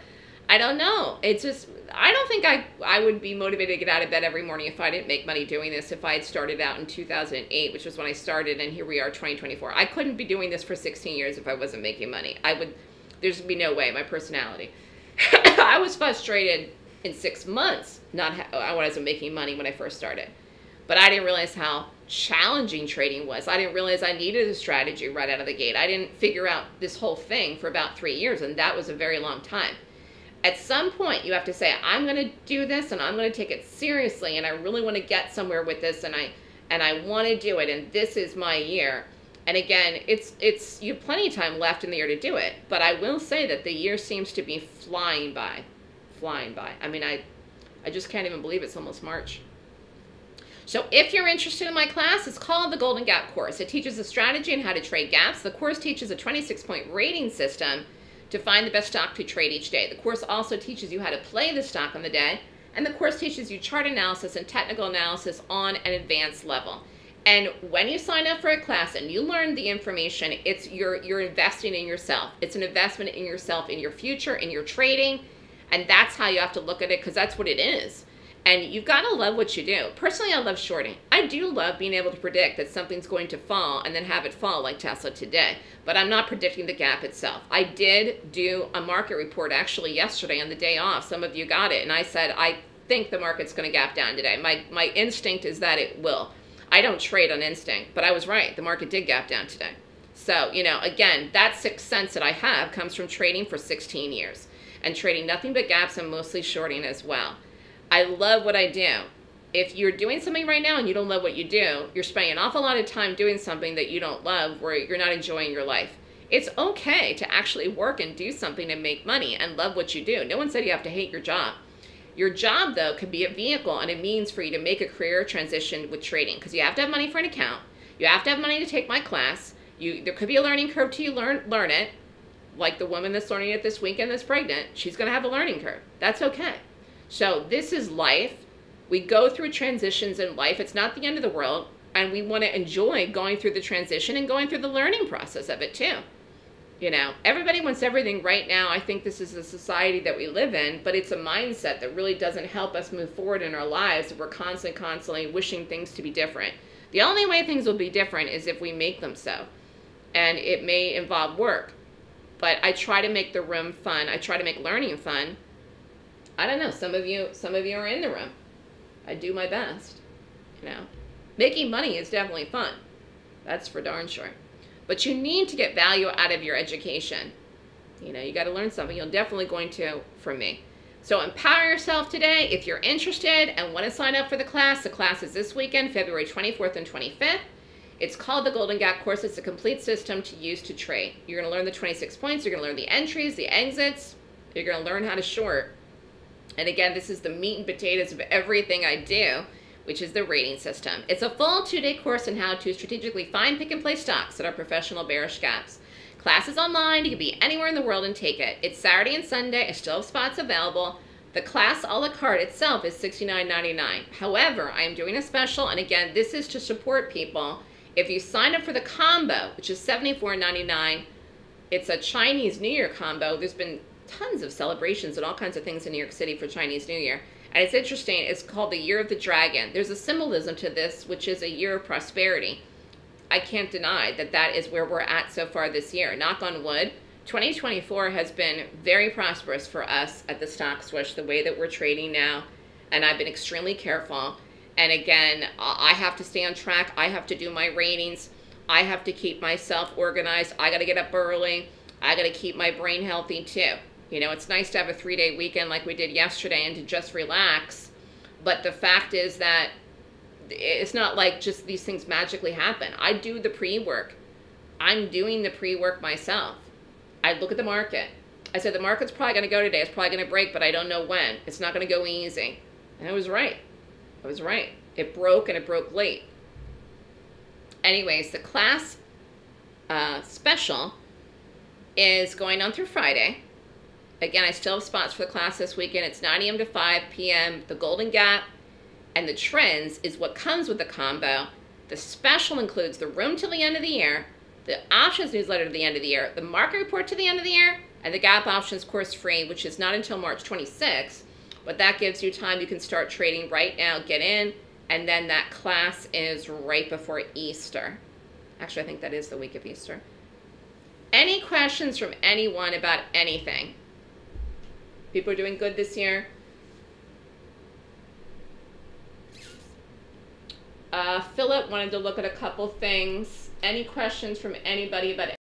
I don't know. It's just I don't think I I would be motivated to get out of bed every morning if I didn't make money doing this. If I had started out in 2008, which was when I started, and here we are 2024. I couldn't be doing this for 16 years if I wasn't making money. I would. There's be no way. My personality. I was frustrated in six months. Not ha- I wasn't making money when I first started, but I didn't realize how challenging trading was. I didn't realize I needed a strategy right out of the gate. I didn't figure out this whole thing for about three years, and that was a very long time. At some point, you have to say, "I'm going to do this, and I'm going to take it seriously, and I really want to get somewhere with this, and I and I want to do it, and this is my year." And again, it's it's you have plenty of time left in the year to do it, but I will say that the year seems to be flying by, flying by. I mean, I I just can't even believe it's almost March. So if you're interested in my class, it's called the Golden Gap course. It teaches a strategy on how to trade gaps. The course teaches a 26-point rating system to find the best stock to trade each day. The course also teaches you how to play the stock on the day, and the course teaches you chart analysis and technical analysis on an advanced level. And when you sign up for a class and you learn the information, it's you're you're investing in yourself. It's an investment in yourself, in your future, in your trading, and that's how you have to look at it because that's what it is. And you've got to love what you do. Personally, I love shorting. I do love being able to predict that something's going to fall and then have it fall like Tesla today. But I'm not predicting the gap itself. I did do a market report actually yesterday on the day off. Some of you got it. And I said, I think the market's going to gap down today. My, my instinct is that it will. I don't trade on instinct, but I was right. The market did gap down today. So, you know, again, that sixth sense that I have comes from trading for 16 years and trading nothing but gaps and mostly shorting as well. I love what I do. If you're doing something right now and you don't love what you do, you're spending an awful lot of time doing something that you don't love where you're not enjoying your life. It's okay to actually work and do something and make money and love what you do. No one said you have to hate your job. Your job, though, could be a vehicle and a means for you to make a career transition with trading because you have to have money for an account. You have to have money to take my class. You, there could be a learning curve till you learn, learn it. Like the woman that's learning it this weekend that's pregnant, she's going to have a learning curve. That's okay. So this is life. We go through transitions in life. It's not the end of the world. And we want to enjoy going through the transition and going through the learning process of it too. You know, everybody wants everything right now. I think this is the society that we live in, but it's a mindset that really doesn't help us move forward in our lives we're constantly, constantly wishing things to be different. The only way things will be different is if we make them so. And it may involve work. But I try to make the room fun. I try to make learning fun I don't know. Some of you, some of you are in the room. I do my best. You know, making money is definitely fun. That's for darn sure. But you need to get value out of your education. You know, you got to learn something. You're definitely going to from me. So empower yourself today. If you're interested and want to sign up for the class, the class is this weekend, February 24th and 25th. It's called the Golden Gap course. It's a complete system to use to trade. You're going to learn the 26 points. You're going to learn the entries, the exits. You're going to learn how to short and again, this is the meat and potatoes of everything I do, which is the rating system. It's a full two-day course on how to strategically find, pick, and play stocks that are professional bearish gaps. Class is online. You can be anywhere in the world and take it. It's Saturday and Sunday. I still have spots available. The class a la carte itself is $69.99. However, I am doing a special, and again, this is to support people. If you sign up for the combo, which is $74.99, it's a Chinese New Year combo. There's been tons of celebrations and all kinds of things in New York City for Chinese New Year. And it's interesting, it's called the Year of the Dragon. There's a symbolism to this, which is a year of prosperity. I can't deny that that is where we're at so far this year. Knock on wood. 2024 has been very prosperous for us at the stock swoosh, the way that we're trading now. And I've been extremely careful. And again, I have to stay on track. I have to do my ratings. I have to keep myself organized. I got to get up early. I got to keep my brain healthy too. You know, it's nice to have a three day weekend like we did yesterday and to just relax. But the fact is that it's not like just these things magically happen. I do the pre work. I'm doing the pre work myself. I look at the market. I said, the market's probably going to go today. It's probably going to break, but I don't know when. It's not going to go easy. And I was right. I was right. It broke and it broke late. Anyways, the class uh, special is going on through Friday. Again, I still have spots for the class this weekend. It's 9 a.m. to 5 p.m. The Golden Gap and the Trends is what comes with the combo. The special includes the room till the end of the year, the options newsletter to the end of the year, the market report to the end of the year, And the Gap Options course free, which is not until March 26th, but that gives you time. You can start trading right now, get in, and then that class is right before Easter. Actually, I think that is the week of Easter. Any questions from anyone about anything? People are doing good this year? Uh, Philip wanted to look at a couple things. Any questions from anybody about